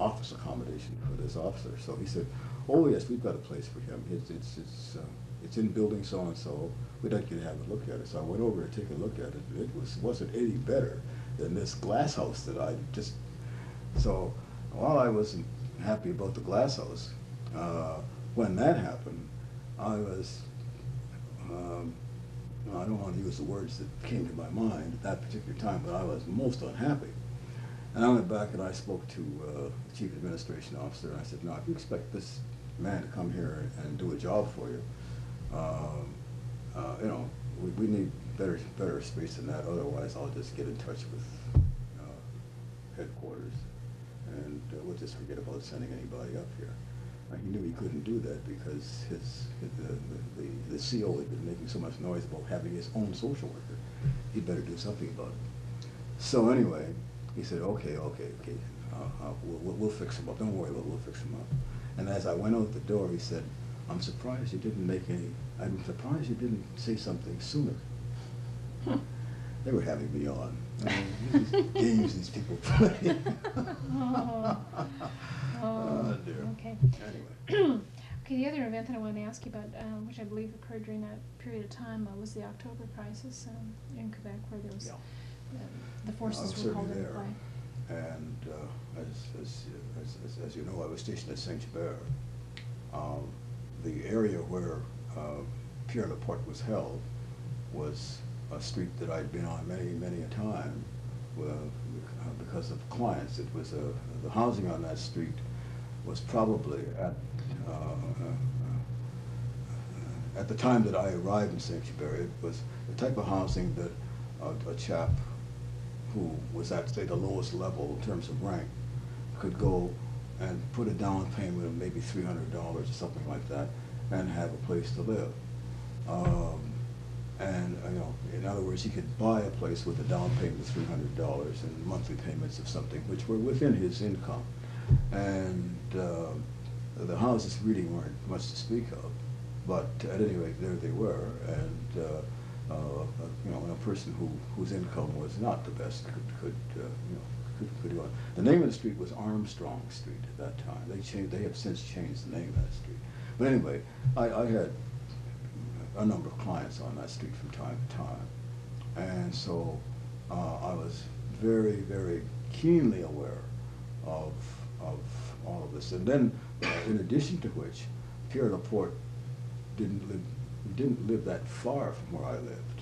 office accommodation for this officer. So he said, "Oh yes, we've got a place for him. It's it's it's uh, it's in building so and so. We'd like you to have a look at it." So I went over to take a look at it. It was wasn't any better than this glass house that I just. So while I wasn't happy about the glass house. Uh, when that happened, I was, um, I don't want to use the words that came to my mind at that particular time, but I was most unhappy. And I went back and I spoke to uh, the chief administration officer, and I said, "Now, if you expect this man to come here and do a job for you, um, uh, you know, we, we need better better space than that. Otherwise, I'll just get in touch with uh, headquarters." and uh, we'll just forget about sending anybody up here. He knew he couldn't do that because his, his the, the, the CO had been making so much noise about having his own social worker. He'd better do something about it. So anyway, he said, okay, okay, okay, uh, uh, we'll, we'll fix him up. Don't worry, we'll, we'll fix him up. And as I went out the door, he said, I'm surprised you didn't make any, I'm surprised you didn't say something sooner. They were having me on. I mean, these games these people play. Oh. Oh, dear. Okay. Anyway. Okay, the other event that I wanted to ask you about, um, which I believe occurred during that period of time, uh, was the October crisis um, in Quebec, where there was, Yeah. Uh, the forces were called certainly into there. play. And uh, as, as, as, as- as you know, I was stationed at Saint-Hubert. Um, The area where uh, Pierre Laporte was held was a street that I'd been on many, many a time uh, because of clients. It was a, the housing on that street was probably at, uh, uh, uh, at the time that I arrived in Saint-Hubert, it was the type of housing that a, a chap who was at, say, the lowest level in terms of rank could go and put a down payment of maybe three hundred dollars or something like that and have a place to live. Um, and, you know, in other words, he could buy a place with a down payment of three hundred dollars and monthly payments of something which were within his income. And, uh, the houses really weren't much to speak of, but at any rate, there they were, and, uh, uh, you know, a person who, whose income was not the best could, could, uh, you know, could, could go on. The name of the street was Armstrong Street at that time. They changed, they have since changed the name of that street. But anyway, I, I had a number of clients on that street from time to time. And so, uh, I was very, very keenly aware of, of all of this. And then, uh, in addition to which, Pierre Laporte didn't live, didn't live that far from where I lived.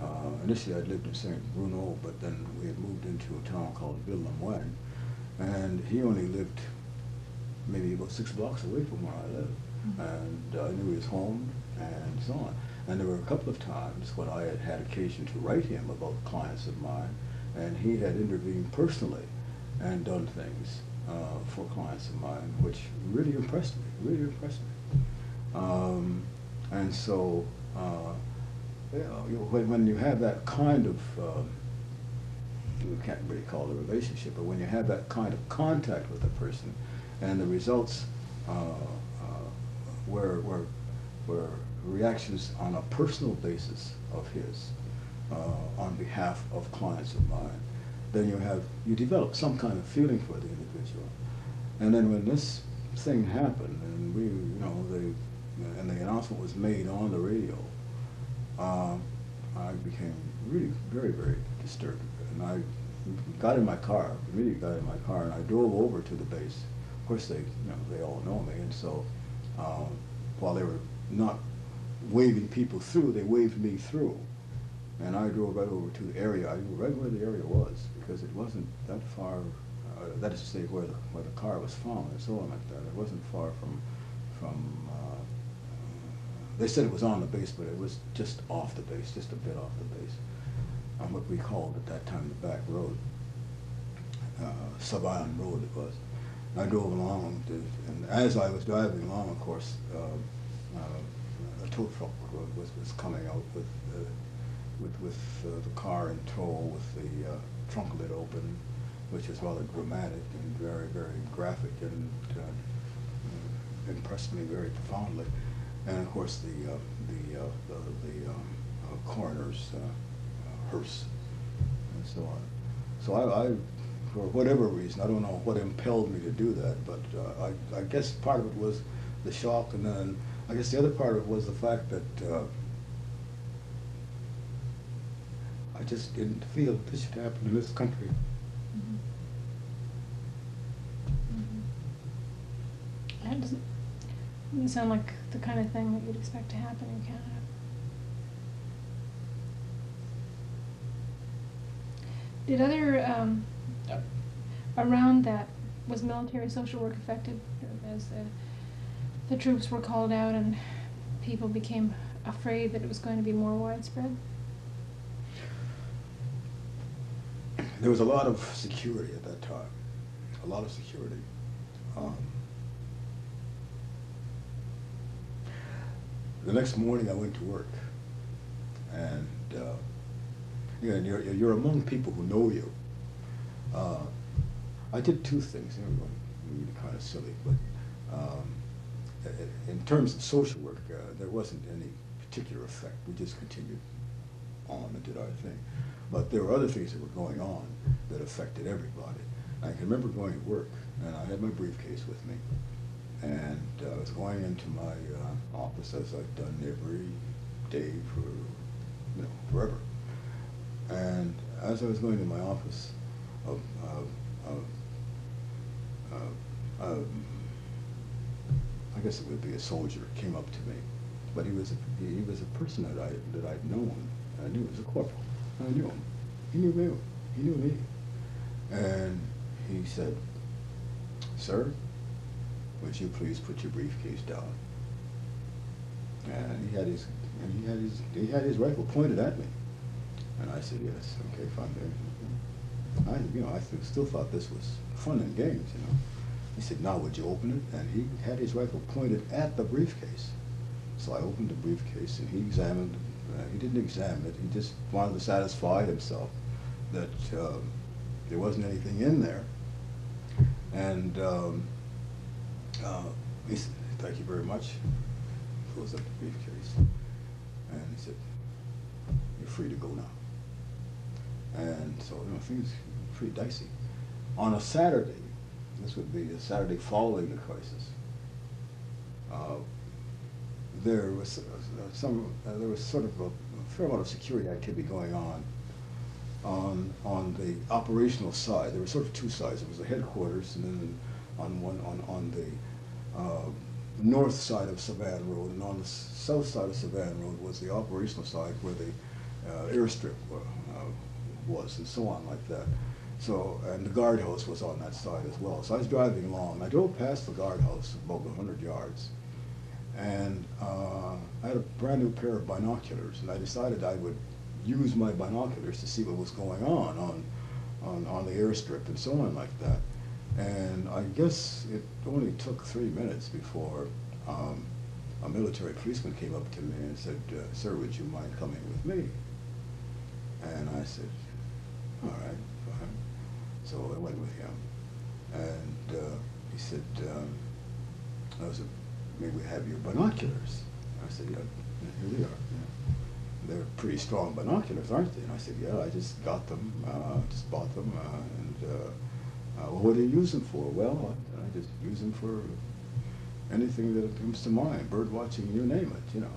Uh, initially, I'd lived in Saint Bruno, but then we had moved into a town called Ville-le-Moyne, and he only lived maybe about six blocks away from where I lived. Mhm. And I knew his home and so on. And there were a couple of times when I had had occasion to write him about clients of mine, and he had intervened personally and done things uh, for clients of mine, which really impressed me, really impressed me. Um, and so, uh, you know, when, you have that kind of, uh, can't really call it a relationship, but when you have that kind of contact with a person, and the results uh, uh, were, were, were reactions on a personal basis of his, uh, on behalf of clients of mine, then you have, you develop some kind of feeling for the individual. And then when this thing happened, and we, you know, the, and the announcement was made on the radio, uh, I became really very, very disturbed. And I got in my car, immediately got in my car, and I drove over to the base. Of course, they, you know, they all know me, and so um, while they were not waving people through, they waved me through. And I drove right over to the area. I knew right where the area was because it wasn't that far. Uh, that is to say, where the where the car was found and so on like that. It wasn't far from from. They said it was on the base, but it was just off the base, just a bit off the base, on what we called at that time the back road. Uh, Sub-Island Road it was. And I drove along, to, and as I was driving along, of course, uh, uh, a tow truck was, was coming out with, uh, with, with uh, the car in tow, with the uh, trunk lid open, which is rather dramatic and very, very graphic and impressed me very profoundly. And of course, the, uh, the, uh, the, the um, uh, coroner's uh, uh, hearse and so on. So I, I, for whatever reason, I don't know what impelled me to do that, but uh, I, I guess part of it was the shock, and then I guess the other part of it was the fact that I just didn't feel that this should happen in this country. Mhm. Mhm. That doesn't, doesn't sound like the kind of thing that you'd expect to happen in Canada. Did other, um, uh, around that, was military social work affected as the, the troops were called out and people became afraid that it was going to be more widespread? There was a lot of security at that time, a lot of security. Um, the next morning, I went to work, and uh, you know, you're, you're among people who know you. Uh, I did two things. You know, really kind of silly, but um, in terms of social work, uh, there wasn't any particular effect. We just continued on and did our thing. But there were other things that were going on that affected everybody. I can remember going to work, and I had my briefcase with me, and uh, I was going into my uh, office as I've done every day for, you know, forever. And as I was going to my office, uh, uh, uh, uh, um, I guess it would be a soldier came up to me, but he was a, he was a person that I that I'd known. I knew he was a corporal. I knew him. He knew me. He knew me. And he said, "Sir, would you please put your briefcase down?" And he had his and he had his he had his rifle pointed at me. And I said, "Yes, okay, fine." I you know I still thought this was fun and games, you know. He said, "Now would you open it?" And he had his rifle pointed at the briefcase. So I opened the briefcase and he examined. Uh, he didn't examine it. He just wanted to satisfy himself that um, there wasn't anything in there. And um, uh, he said, "Thank you very much." Closed up the briefcase, and he said, "You're free to go now." And so you know things were pretty dicey. On a Saturday, this would be the Saturday following the crisis. Uh, there was uh, some, uh, there was sort of a, a fair amount of security activity going on on on the operational side. There were sort of two sides. There was the headquarters, and then on one on on the uh, north side of Savane Road, and on the south side of Savane Road was the operational side where the uh, airstrip uh, was, and so on like that. So, and the guardhouse was on that side as well. So I was driving along. I drove past the guardhouse about 100 yards, and uh, I I had a brand new pair of binoculars, and I decided I would use my binoculars to see what was going on on, on, on the airstrip and so on like that. And I guess it only took three minutes before um, a military policeman came up to me and said, uh, "Sir, would you mind coming with me?" And I said, "All right, fine." So I went with him, and uh, he said, um, "I was, may we have your binoculars?" I said, "Yeah, here they are." Yeah. They're pretty strong binoculars, aren't they? And I said, "Yeah, I just got them, uh, just bought them, uh, and." Uh, well, what do you use them for? Well, I, I just use them for anything that comes to mind, bird watching, you name it, you know.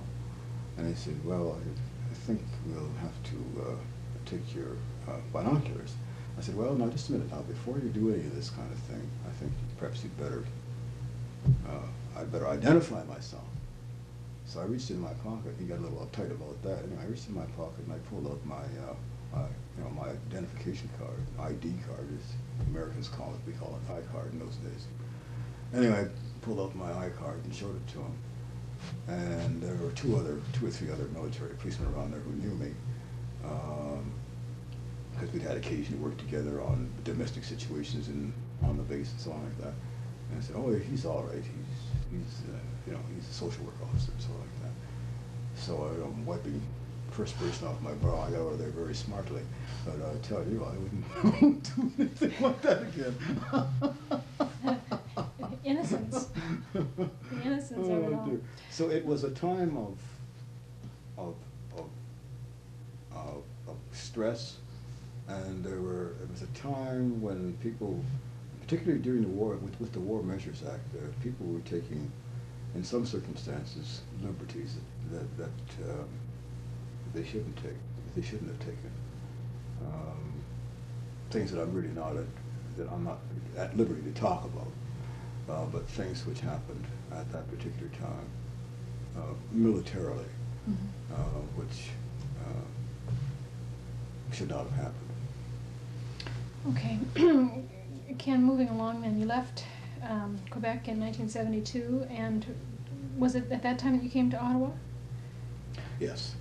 And he said, well, I, I think we'll have to uh, take your uh, binoculars. I said, well, now just a minute now, before you do any of this kind of thing, I think perhaps you'd better, uh, I'd better identify myself. So I reached in my pocket, he got a little uptight about that. Anyway, I reached in my pocket and I pulled out my, uh, my you know, my identification card, ID card, as Americans call it, we call it I-card in those days. Anyway, I pulled out my I-card and showed it to him. And there were two other, two or three other military policemen around there who knew me. Because um, we'd had occasion to work together on domestic situations and on the base and so on like that. And I said, oh, he's all right. He's, he's uh, you know, he's a social work officer and so like that. So I'm wiping perspiration off my brow. I got out of there very smartly. But I tell you, I wouldn't do anything like that again. Innocence. The innocence of it Oh, all. dear. So it was a time of, of, of, of, of stress, and there were, it was a time when people, particularly during the war, with, with the War Measures Act, uh, people were taking, in some circumstances, liberties that, that, um, they shouldn't take, they shouldn't have taken. Um, things that I'm really not at, that I'm not at liberty to talk about, uh, but things which happened at that particular time, uh, militarily, Mhm. uh, which uh, should not have happened. Okay. Ken, moving along then, you left um, Quebec in 1972, and was it at that time that you came to Ottawa Yes.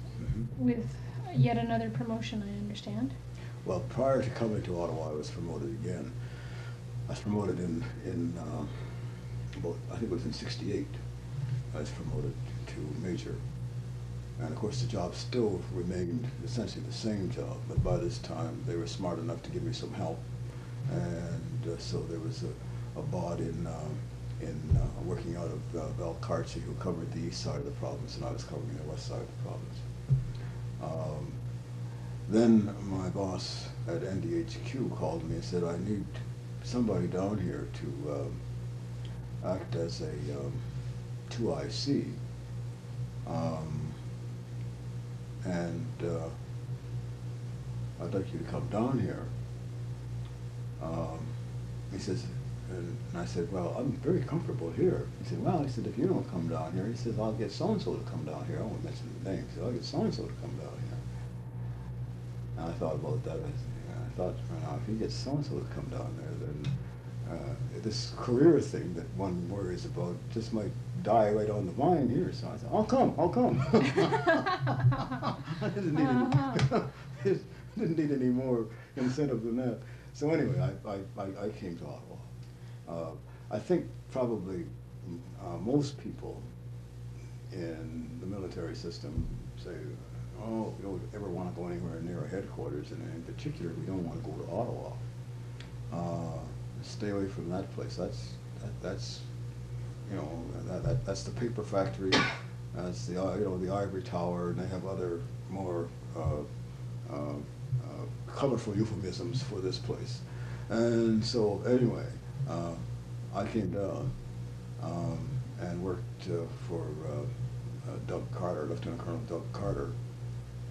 With yet another promotion, I understand? Well, prior to coming to Ottawa, I was promoted again. I was promoted in, in uh, about, I think it was in '68. I was promoted to major. And of course, the job still remained essentially the same job, but by this time, they were smart enough to give me some help. And uh, so there was a, a bod in, uh, in working out of uh, who covered the east side of the province, and I was covering the west side of the province. Um, then my boss at NDHQ called me and said, I need somebody down here to um, act as a um, 2IC. Um, and uh, I'd like you to come down here. Um, he says, and I said, well, I'm very comfortable here. He said, well, he said, if you don't come down here, he says, I'll get so-and-so to come down here. I won't mention the name. He said, I'll get so-and-so to come down here. And I thought about that. I, I thought, well, if he gets so-and-so to come down there, then uh, this career thing that one worries about just might die right on the vine here. So I said, I'll come, I'll come. I didn't need, Uh-huh. any, didn't need any more incentive than that. So anyway, I, I, I, I came to Ottawa. Uh, I think probably uh, most people in the military system say, oh, we don't ever want to go anywhere near our headquarters, and in particular, we don't want to go to Ottawa. Uh, stay away from that place. That's that, that's you know that, that that's the paper factory. That's the you know the ivory tower, and they have other more uh, uh, uh, colorful euphemisms for this place. And so anyway, uh, I came down um, and worked uh, for uh, uh, Doug Carter, Lieutenant Colonel Doug Carter,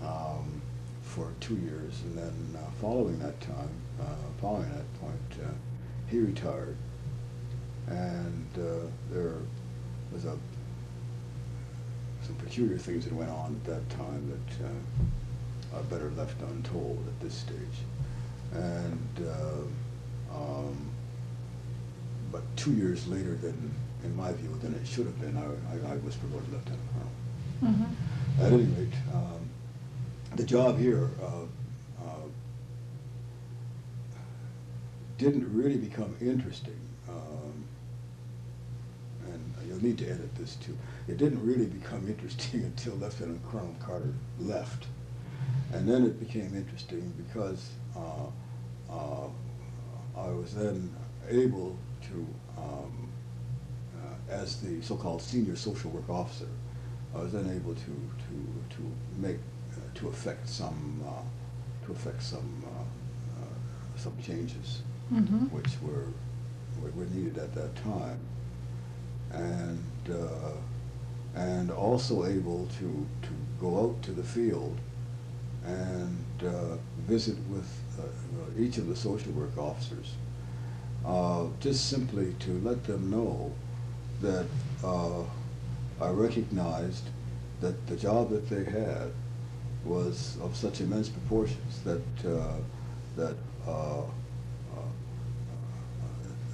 um, for two years, and then uh, following that time, uh, following that point, uh, he retired, and uh, there was a some peculiar things that went on at that time that uh, are better left untold at this stage, and uh, um, but two years later than, in my view, than it should have been, I, I, I was promoted lieutenant colonel. Mhm. At any rate, um, the job here uh, uh, didn't really become interesting. Um, and you'll need to edit this too. It didn't really become interesting until Lieutenant Colonel Carter left. And then it became interesting because uh, uh, I was then able to, um, uh, as the so-called senior social work officer, I was then able to to to make uh, to affect some uh, to affect some uh, uh, some changes, Mhm. which were were were needed at that time, and uh, and also able to to go out to the field and uh, visit with uh, each of the social work officers, uh, just simply to let them know that uh, I recognized that the job that they had was of such immense proportions that uh, that, uh, uh,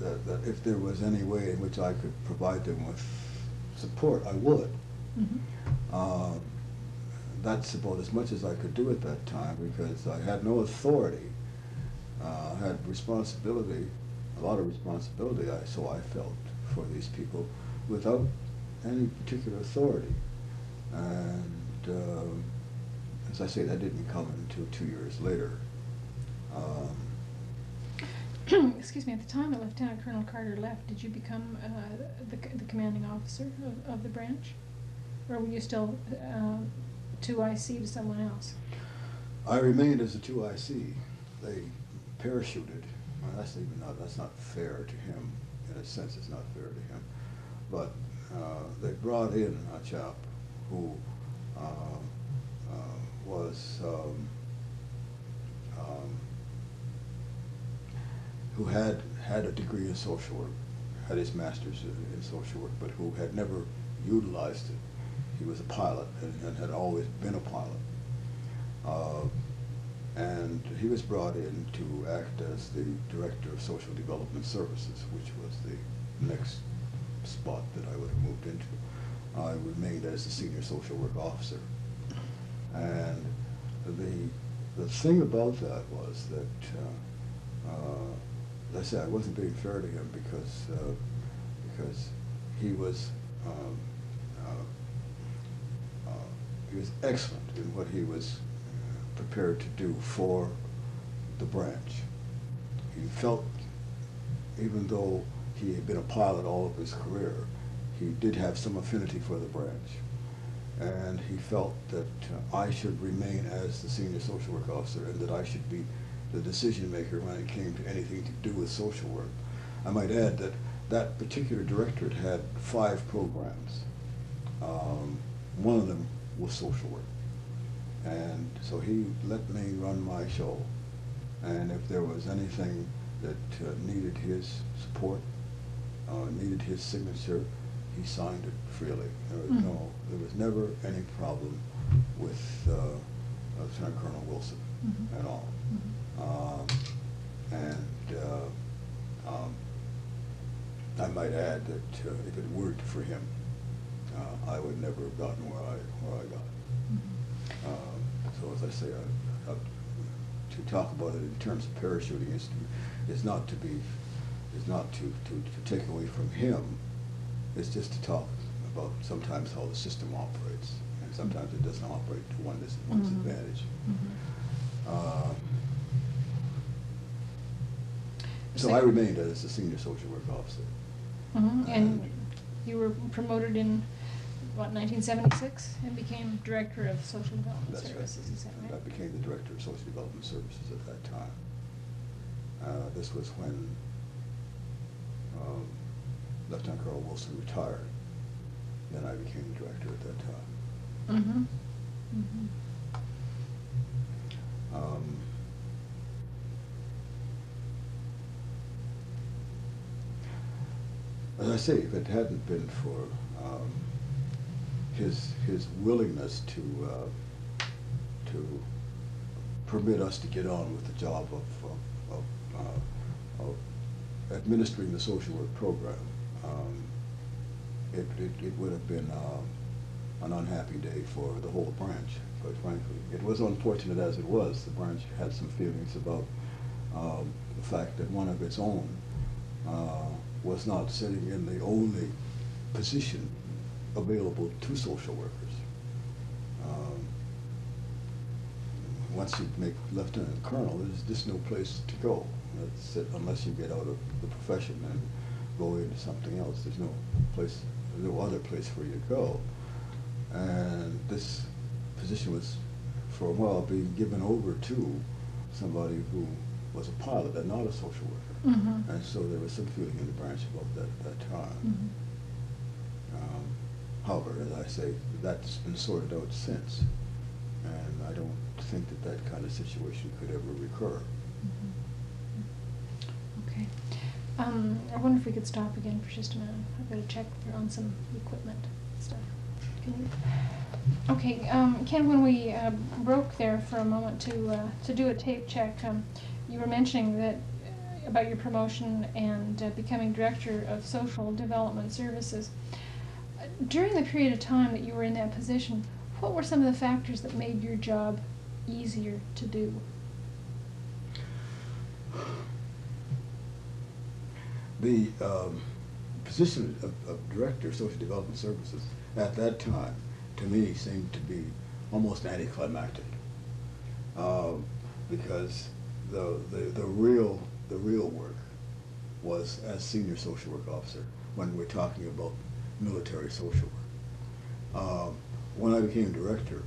that that if there was any way in which I could provide them with support, I would. Mhm. Uh, that's about as much as I could do at that time because I had no authority. Uh, had responsibility, a lot of responsibility, I, so I felt, for these people without any particular authority. And um, as I say, that didn't come until two years later. Um, Excuse me, at the time that Lieutenant Colonel Carter left, did you become uh, the the commanding officer of of the branch? Or were you still uh, 2IC to someone else? I remained as a 2IC. They parachuted. Well, that's even not, that's not fair to him. In a sense, it's not fair to him. But uh, they brought in a chap who uh, uh, was, um, um, who had had a degree in social work, had his master's in, social work, but who had never utilized it. He was a pilot and, and had always been a pilot. And he was brought in to act as the director of social development services, which was the next spot that I would have moved into. I remained as the senior social work officer. And the, the thing about that was that, uh, uh, as I said, I wasn't being fair to him because, uh, because he was, um, uh, uh, he was excellent in what he was prepared to do for the branch. He felt, even though he had been a pilot all of his career, he did have some affinity for the branch. And he felt that I should remain as the senior social work officer and that I should be the decision maker when it came to anything to do with social work. I might add that that particular directorate had five programs. Um, one of them was social work. And so he let me run my show. And if there was anything that uh, needed his support, uh, needed his signature, he signed it freely. There was Mhm. no, there was never any problem with uh, Lieutenant Colonel Wilson Mhm. at all. Mhm. Um, and uh, um, I might add that uh, if it weren't for him, uh, I would never have gotten where I where I got. So as I say, I, I, to talk about it in terms of parachuting is to, is not to be is not to, to, to take away from him. It's just to talk about sometimes how the system operates, and sometimes it doesn't operate to one dis- one's Mhm. advantage. Mhm. Um, So I remained as the senior social work officer. Mhm. And you were promoted in, what, 1976, and became Director of Social Development That's right. Services, is that I became the Director of Social Development Services at that time. Uh, This was when um, Lieutenant Colonel Wilson retired. Then I became the Director at that time. Mm-hmm. Mm-hmm. Um, As I say, if it hadn't been for um, his, his willingness to, uh, to permit us to get on with the job of, of, of, uh, of administering the social work program, um, it, it, it would have been, um, an unhappy day for the whole branch, quite frankly. It was unfortunate as it was. The branch had some feelings about um, the fact that one of its own uh, was not sitting in the only position available to social workers. Um, once you make lieutenant colonel, there's just no place to go. That's it, unless you get out of the profession and go into something else. There's no place, no other place for you to go. And this position was, for a while, being given over to somebody who was a pilot and not a social worker. Mhm. And so there was some feeling in the branch about that at that time. Mhm. However, as I say, that's been sorted out since, and I don't think that that kind of situation could ever recur. Mhm. Okay. Um, I wonder if we could stop again for just a minute. I've got to check on some equipment stuff. Can you? Okay, um, Ken, when we uh, broke there for a moment to, uh, to do a tape check, um, you were mentioning that, uh, about your promotion and uh, becoming Director of Social Development Services. Uh, During the period of time that you were in that position, what were some of the factors that made your job easier to do? The um, position of, of Director of Social Development Services at that time, to me, seemed to be almost anticlimactic. Um, because the, the, the real, the real work was as senior social work officer when we're talking about military social work. Um, when I became director,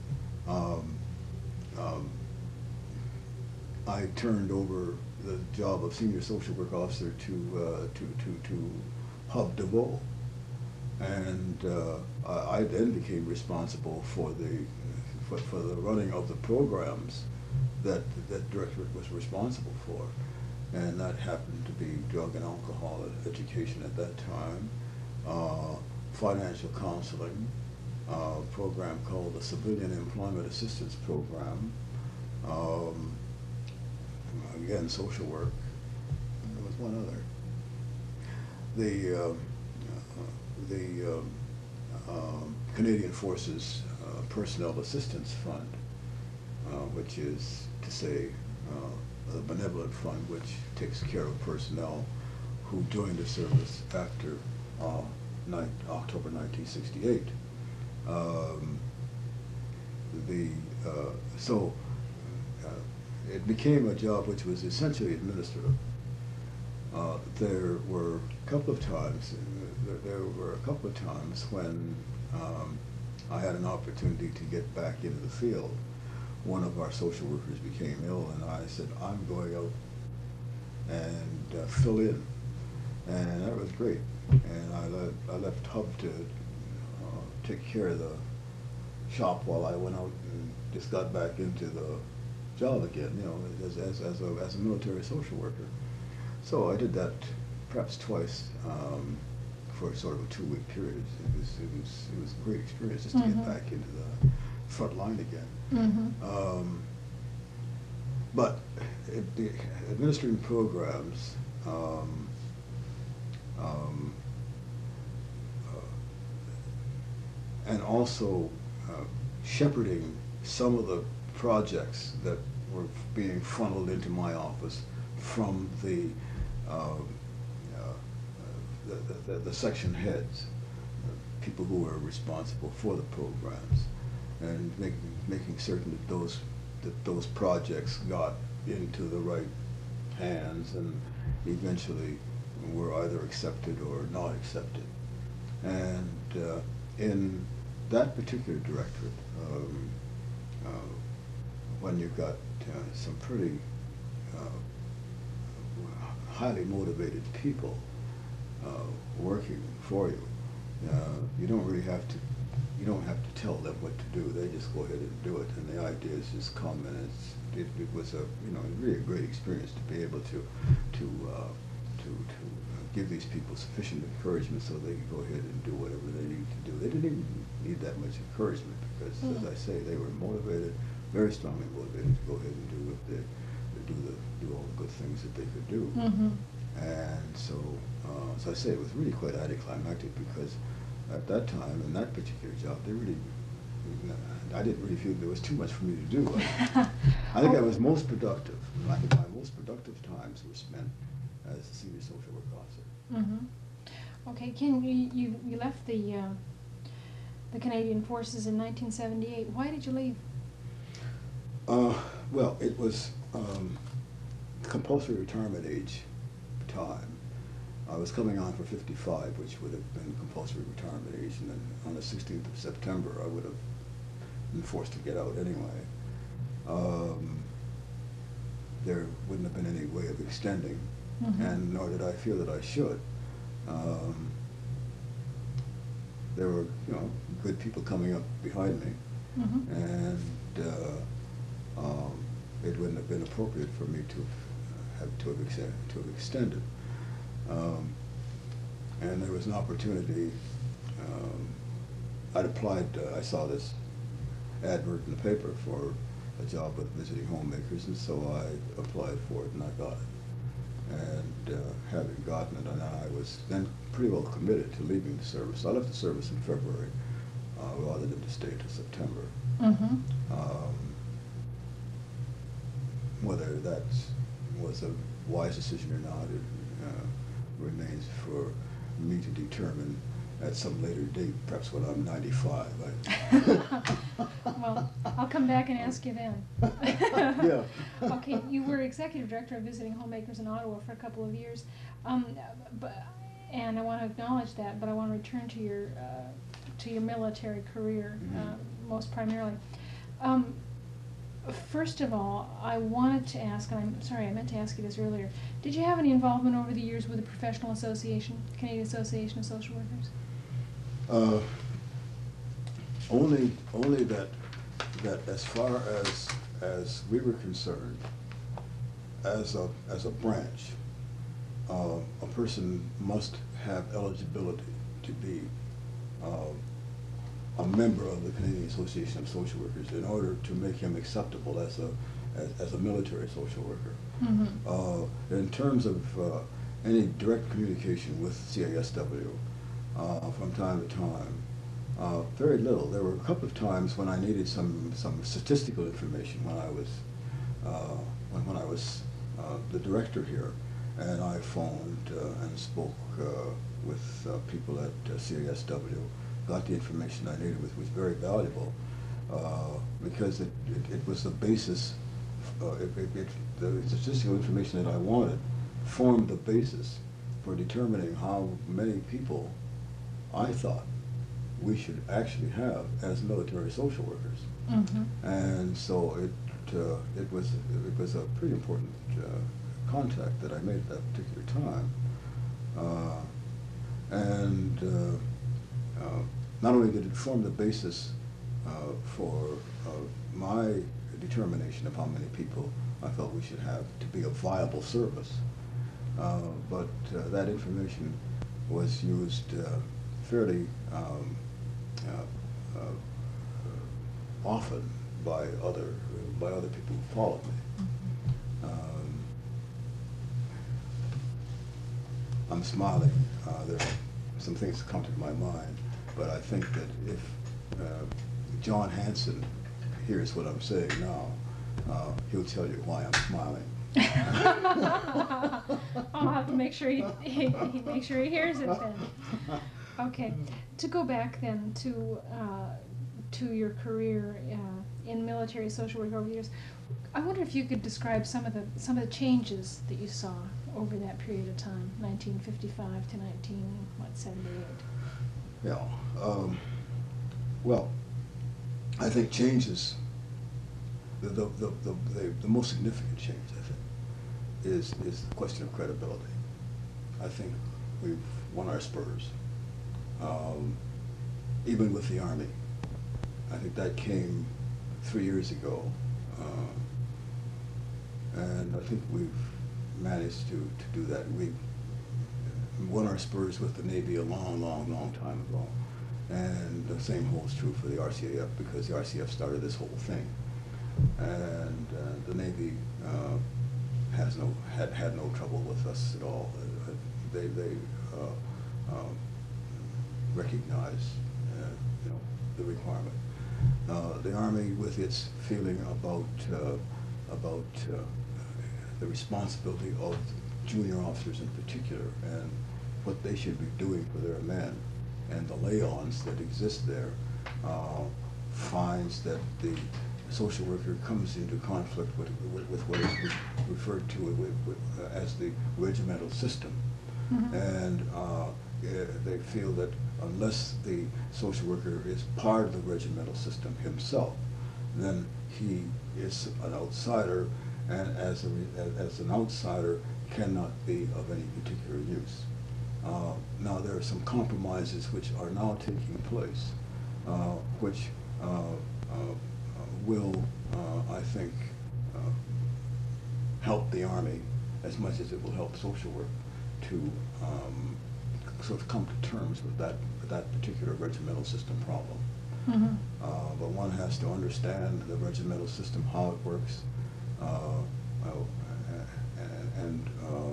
um, um, I turned over the job of senior social work officer to, uh, to, to, to Hub DeVoe. And uh, I, I then became responsible for the, for, for the running of the programs that that directorate was responsible for. And that happened to be drug and alcohol education at that time, uh, financial counseling, uh, program called the Civilian Employment Assistance Program, um, again, social work. There was one other. The, um, uh, the um, um, Canadian Forces uh, Personnel Assistance Fund, uh, which is to say uh, a benevolent fund which takes care of personnel who joined the service after uh, October 1968. Um, the uh, so uh, it became a job which was essentially administrative. Uh, there were a couple of times, there, there were a couple of times when um, I had an opportunity to get back into the field. One of our social workers became ill, and I said, "I'm going out and uh, fill in," and that was great. And I left, I left Hub to uh, take care of the shop while I went out and just got back into the job again, you know, as, as, as, a, as a military social worker. So I did that perhaps twice um, for sort of a two-week period. It was, it was, it was a great experience just to Mhm. get back into the front line again. Mm-hmm. Um, but it, the administering programs, um, um, uh, and also uh, shepherding some of the projects that were being funneled into my office from the, um, uh, the, the, the section heads, uh, people who were responsible for the programs, and making, making certain that those, that those projects got into the right hands and eventually were either accepted or not accepted. And uh, in that particular directorate, um, uh, when you've got uh, some pretty uh, highly motivated people uh, working for you, you don't really have to, you don't have to tell them what to do. They just go ahead and do it, and the ideas just come, and it's, it, it was a, you know, really a great experience to be able to, to, uh, give these people sufficient encouragement so they could go ahead and do whatever they need to do. They didn't even need that much encouragement because, as Mm. I say, they were motivated, very strongly motivated to go ahead and do what they, do the, do all the good things that they could do. Mm-hmm. And so, uh, as I say, it was really quite anticlimactic because at that time, in that particular job, they really I didn't really feel there was too much for me to do. I think I was most productive. I think my most productive times were spent as a senior social work officer. Mm-hmm. Okay, Ken, you, you, you left the, uh, the Canadian Forces in nineteen seventy-eight. Why did you leave? Uh, well, it was um, compulsory retirement age time. I was coming on for 55, which would have been compulsory retirement age, and then on the 16th of September, I would have been forced to get out anyway. Um, there wouldn't have been any way of extending, Mhm. and nor did I feel that I should. Um, there were, you know, good people coming up behind me, Mhm. and uh, um, it wouldn't have been appropriate for me to have to have, ex- to have extended. Um, and there was an opportunity. Um, I'd applied. Uh, I saw this advert in the paper for a job with visiting homemakers, and so I applied for it, and I got it. And uh, having gotten it, and I was then pretty well committed to leaving the service. I left the service in February, uh, rather than to stay till September. Mm-hmm. Um, whether that was a wise decision or not, it uh, remains for me to determine at some later date, perhaps when I'm 95. I- Well, I'll come back and ask you then. Yeah. Okay, you were executive director of Visiting Homemakers in Ottawa for a couple of years. Um, but, and I want to acknowledge that, but I want to return to your, uh, to your military career, uh, Mhm. most primarily. Um, First of all, I wanted to ask, and I'm sorry, I meant to ask you this earlier. Did you have any involvement over the years with the professional association, Canadian Association of Social Workers? Uh, Only, only that, that as far as, as we were concerned, as a, as a branch, uh, a person must have eligibility to be uh, a member of the Canadian Association of Social Workers in order to make him acceptable as a, as, as a military social worker. Mhm. Uh, in terms of uh, any direct communication with CASW, uh, from time to time, uh, very little. There were a couple of times when I needed some, some statistical information when I was, uh, when, when I was uh, the director here, and I phoned uh, and spoke with people at CASW, got the information I needed, which was very valuable, uh, because it, it, it was the basis, uh, it, it, the statistical information that I wanted formed the basis for determining how many people I thought we should actually have as military social workers. Mhm. And so it, uh, it was, it was a pretty important, uh, contact that I made at that particular time. Uh, and, uh, uh, not only did it form the basis, uh, for, uh, my determination of how many people I felt we should have to be a viable service, uh, but, uh, that information was used, uh, fairly, um, uh, uh, often by other, by other people who followed me. Um, I'm smiling. Uh, there are some things that come to my mind, but I think that if uh, John Hanson hears what I'm saying now, uh, he'll tell you why I'm smiling. I'll have to make sure he, he, he make sure he hears it then. Okay, to go back then to, uh, to your career, uh, in military social work over the years, I wonder if you could describe some of the, some of the changes that you saw over that period of time, nineteen fifty-five to nineteen, what, seventy-eight? Yeah. Um, well, I think changes. The, the, the, the, the, the most significant change, I think, is is the question of credibility. I think we've won our spurs, um, even with the army. I think that came three years ago, uh, and I think we've managed to, to do that. We won our spurs with the Navy a long, long, long time ago. And the same holds true for the RCAF because the RCAF started this whole thing. And uh, the Navy uh, has no, had, had no trouble with us at all. Uh, They, they uh, um, recognize, uh, you know, the requirement. uh, the Army with its feeling about, uh, about uh, the responsibility of junior officers in particular and what they should be doing for their men and the lay-ons that exist there, uh, finds that the social worker comes into conflict with, with with what is referred to uh, as the regimental system. Mhm. And uh, they feel that unless the social worker is part of the regimental system himself, then he is an outsider, and as a, as an outsider, cannot be of any particular use. Uh, Now, there are some compromises which are now taking place, uh, which uh, uh, will, I think, help the Army as much as it will help social work to um, sort of come to terms with that, with that particular regimental system problem. Mhm. Uh, But one has to understand the regimental system, how it works, uh, well, and uh,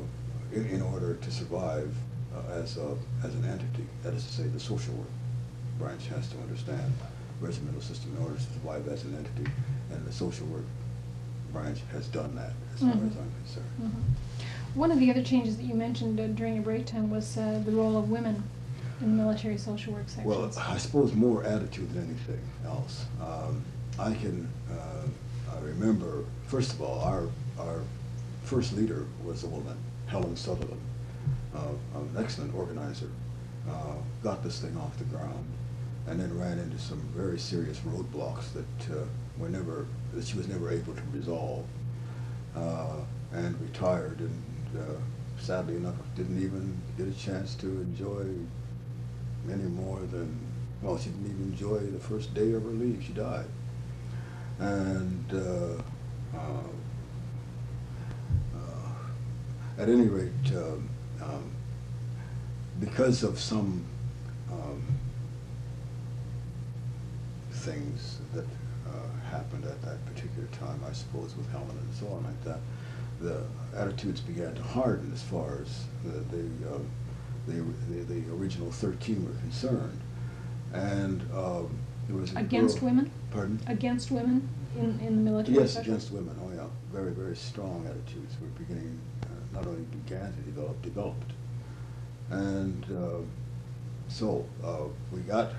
in, in order to survive uh, as a, as an entity, that is to say, the social work branch has to understand regimental system in order to survive as an entity, and the social work branch has done that, as far as Mhm. I'm concerned. Mhm. One of the other changes that you mentioned uh, during your break time was uh, the role of women in the military social work sector. Well. I suppose more attitude than anything else. Um, I can, uh, I remember, first of all, our, our first leader was a woman, Helen Sutherland, uh, an excellent organizer, uh, got this thing off the ground, and then ran into some very serious roadblocks that were never, that she was never able to resolve, and retired, and uh, sadly enough, didn't even get a chance to enjoy any more than, well, she didn't even enjoy the first day of her leave. She died. And uh, uh, uh, at any rate, um, um, because of some um, things that uh, happened at that particular time, I suppose, with Helen and so on like that, the attitudes began to harden as far as the, the, um, the, the, the original 13 were concerned. And um, there was Against girl- women? Pardon? Against women in, in the military Yes, against women, oh yeah, very, very strong attitudes were beginning, uh, not only began to develop, developed. And uh, so, uh, we got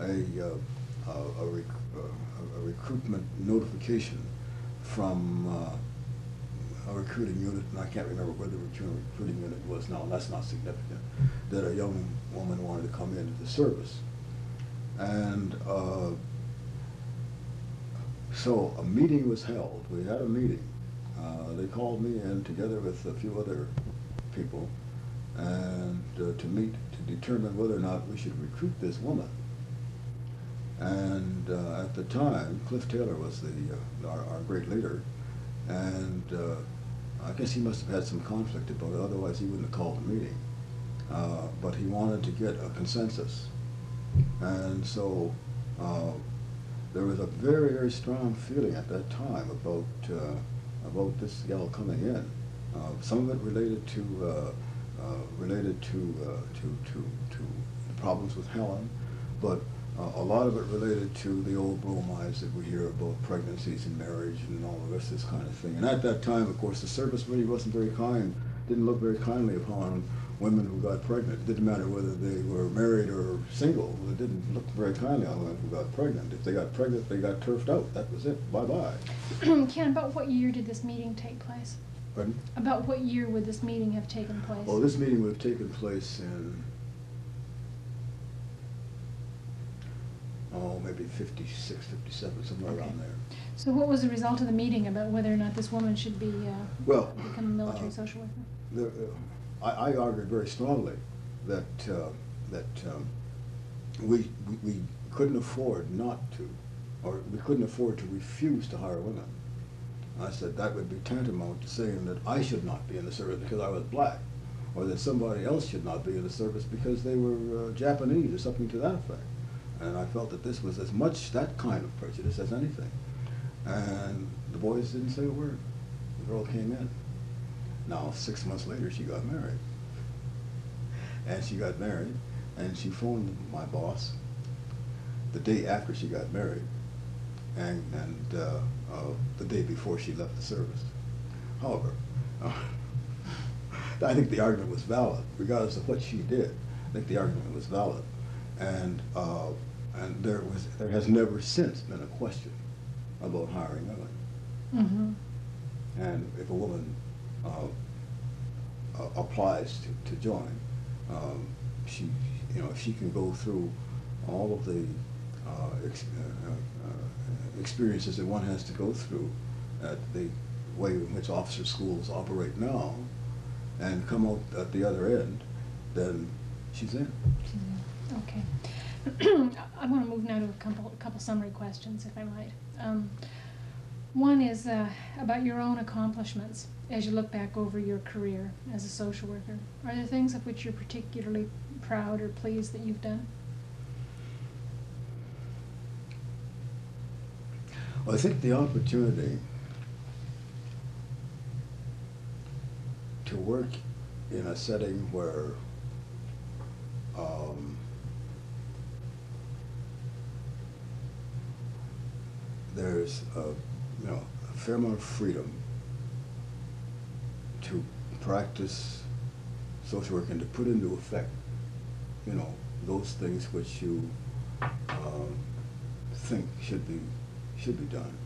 a, uh, a, a rec- uh, a recruitment notification from uh, a recruiting unit, and I can't remember where the recruiting recruiting unit was now, and that's not significant, that a young woman wanted to come into the service. And uh, so a meeting was held. We had a meeting. Uh, they called me in together with a few other people and uh, to meet to determine whether or not we should recruit this woman. And uh, at the time, Cliff Taylor was the uh, our, our great leader, and uh, I guess he must have had some conflict about it. Otherwise, he wouldn't have called the meeting. Uh, but he wanted to get a consensus, and so uh, there was a very, very strong feeling at that time about uh, about this gal coming in. Uh, some of it related to uh, uh, related to, to to to the problems with Helen, but a lot of it related to the old bromides that we hear about pregnancies and marriage and all the rest of this kind of thing. And at that time, of course, the service really wasn't very kind, didn't look very kindly upon women who got pregnant. It didn't matter whether they were married or single. It didn't look very kindly on women who got pregnant. If they got pregnant, they got turfed out. That was it. Bye-bye. Ken, about what year did this meeting take place? Pardon? About what year would this meeting have taken place? Well, this meeting would have taken place in, oh, maybe 56, 57, somewhere Okay. around there. So what was the result of the meeting about whether or not this woman should be, uh, Well, become a military uh, social worker? the, uh, I, I argued very strongly that, uh, that um, we, we, we couldn't afford not to, or we couldn't afford to refuse to hire women. I said that would be tantamount to saying that I should not be in the service because I was black, or that somebody else should not be in the service because they were uh, Japanese or something to that effect. And I felt that this was as much that kind of prejudice as anything. And the boys didn't say a word. The girl came in. Now, six months later, she got married. And she got married, and she phoned my boss the day after she got married and, and uh, uh, the day before she left the service. However, uh, I think the argument was valid, regardless of what she did. I think the argument was valid, and uh, and there was there has never since been a question about hiring women. Mm-hmm. And if a woman uh, uh, applies to, to join, um, she, you know, she can go through all of the uh, ex- uh, uh, experiences that one has to go through at the way in which officer schools operate now, and come out at the other end, then she's in. Okay. I want to move now to a couple, couple summary questions, if I might. Um, one is uh, about your own accomplishments as you look back over your career as a social worker. Are there things of which you're particularly proud or pleased that you've done? Well, I think the opportunity to work in a setting where um, there's a, you know, a fair amount of freedom to practice social work and to put into effect, you know, those things which you um, think should be should be done.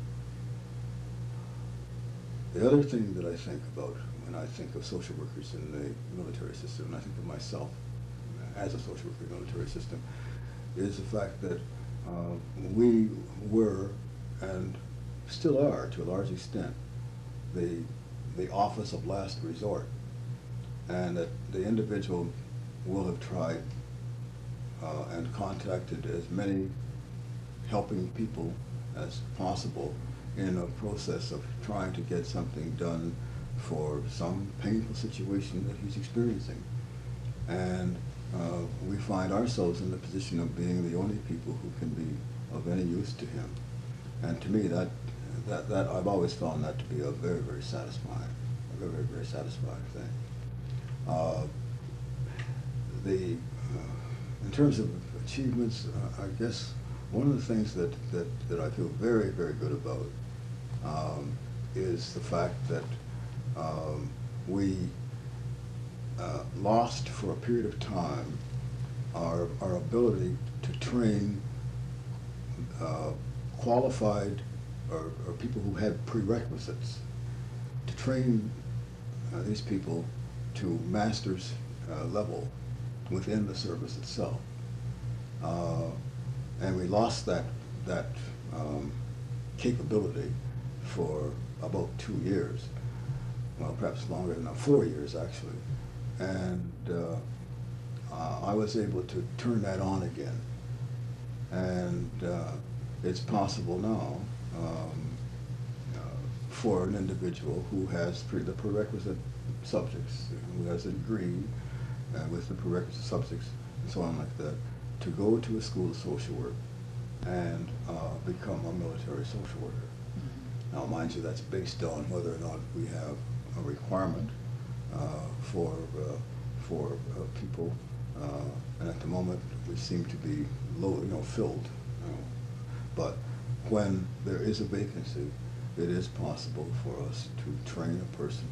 The other thing that I think about when I think of social workers in the military system, and I think of myself as a social worker in the military system, is the fact that uh, we were and still are, to a large extent, the the office of last resort, and that the individual will have tried uh, and contacted as many helping people as possible in a process of trying to get something done for some painful situation that he's experiencing. And uh, we find ourselves in the position of being the only people who can be of any use to him. And to me, that, that, that I've always found that to be a very, very satisfying, a very, very, very satisfying thing. Uh, the, uh, in terms of achievements, uh, I guess one of the things that, that, that I feel very, very good about um, is the fact that um, we uh, lost for a period of time our, our ability to train uh, qualified or, or people who had prerequisites to train uh, these people to master's uh, level within the service itself. Uh, and we lost that, that um, capability for about two years. Well, perhaps longer than that, four years actually. And uh, I was able to turn that on again. And uh, it's possible now um, uh, for an individual who has pre the prerequisite subjects, who has a degree uh, with the prerequisite subjects and so on like that, to go to a school of social work and uh, become a military social worker. Now, mind you, that's based on whether or not we have a requirement uh, for uh, for uh, people, uh, and at the moment we seem to be low, you know, filled. But when there is a vacancy, it is possible for us to train a person,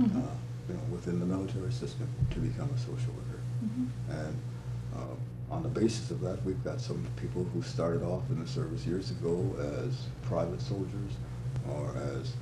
Mhm. uh, you know, within the military system to become a social worker. Mhm. And uh, on the basis of that, we've got some people who started off in the service years ago as private soldiers or as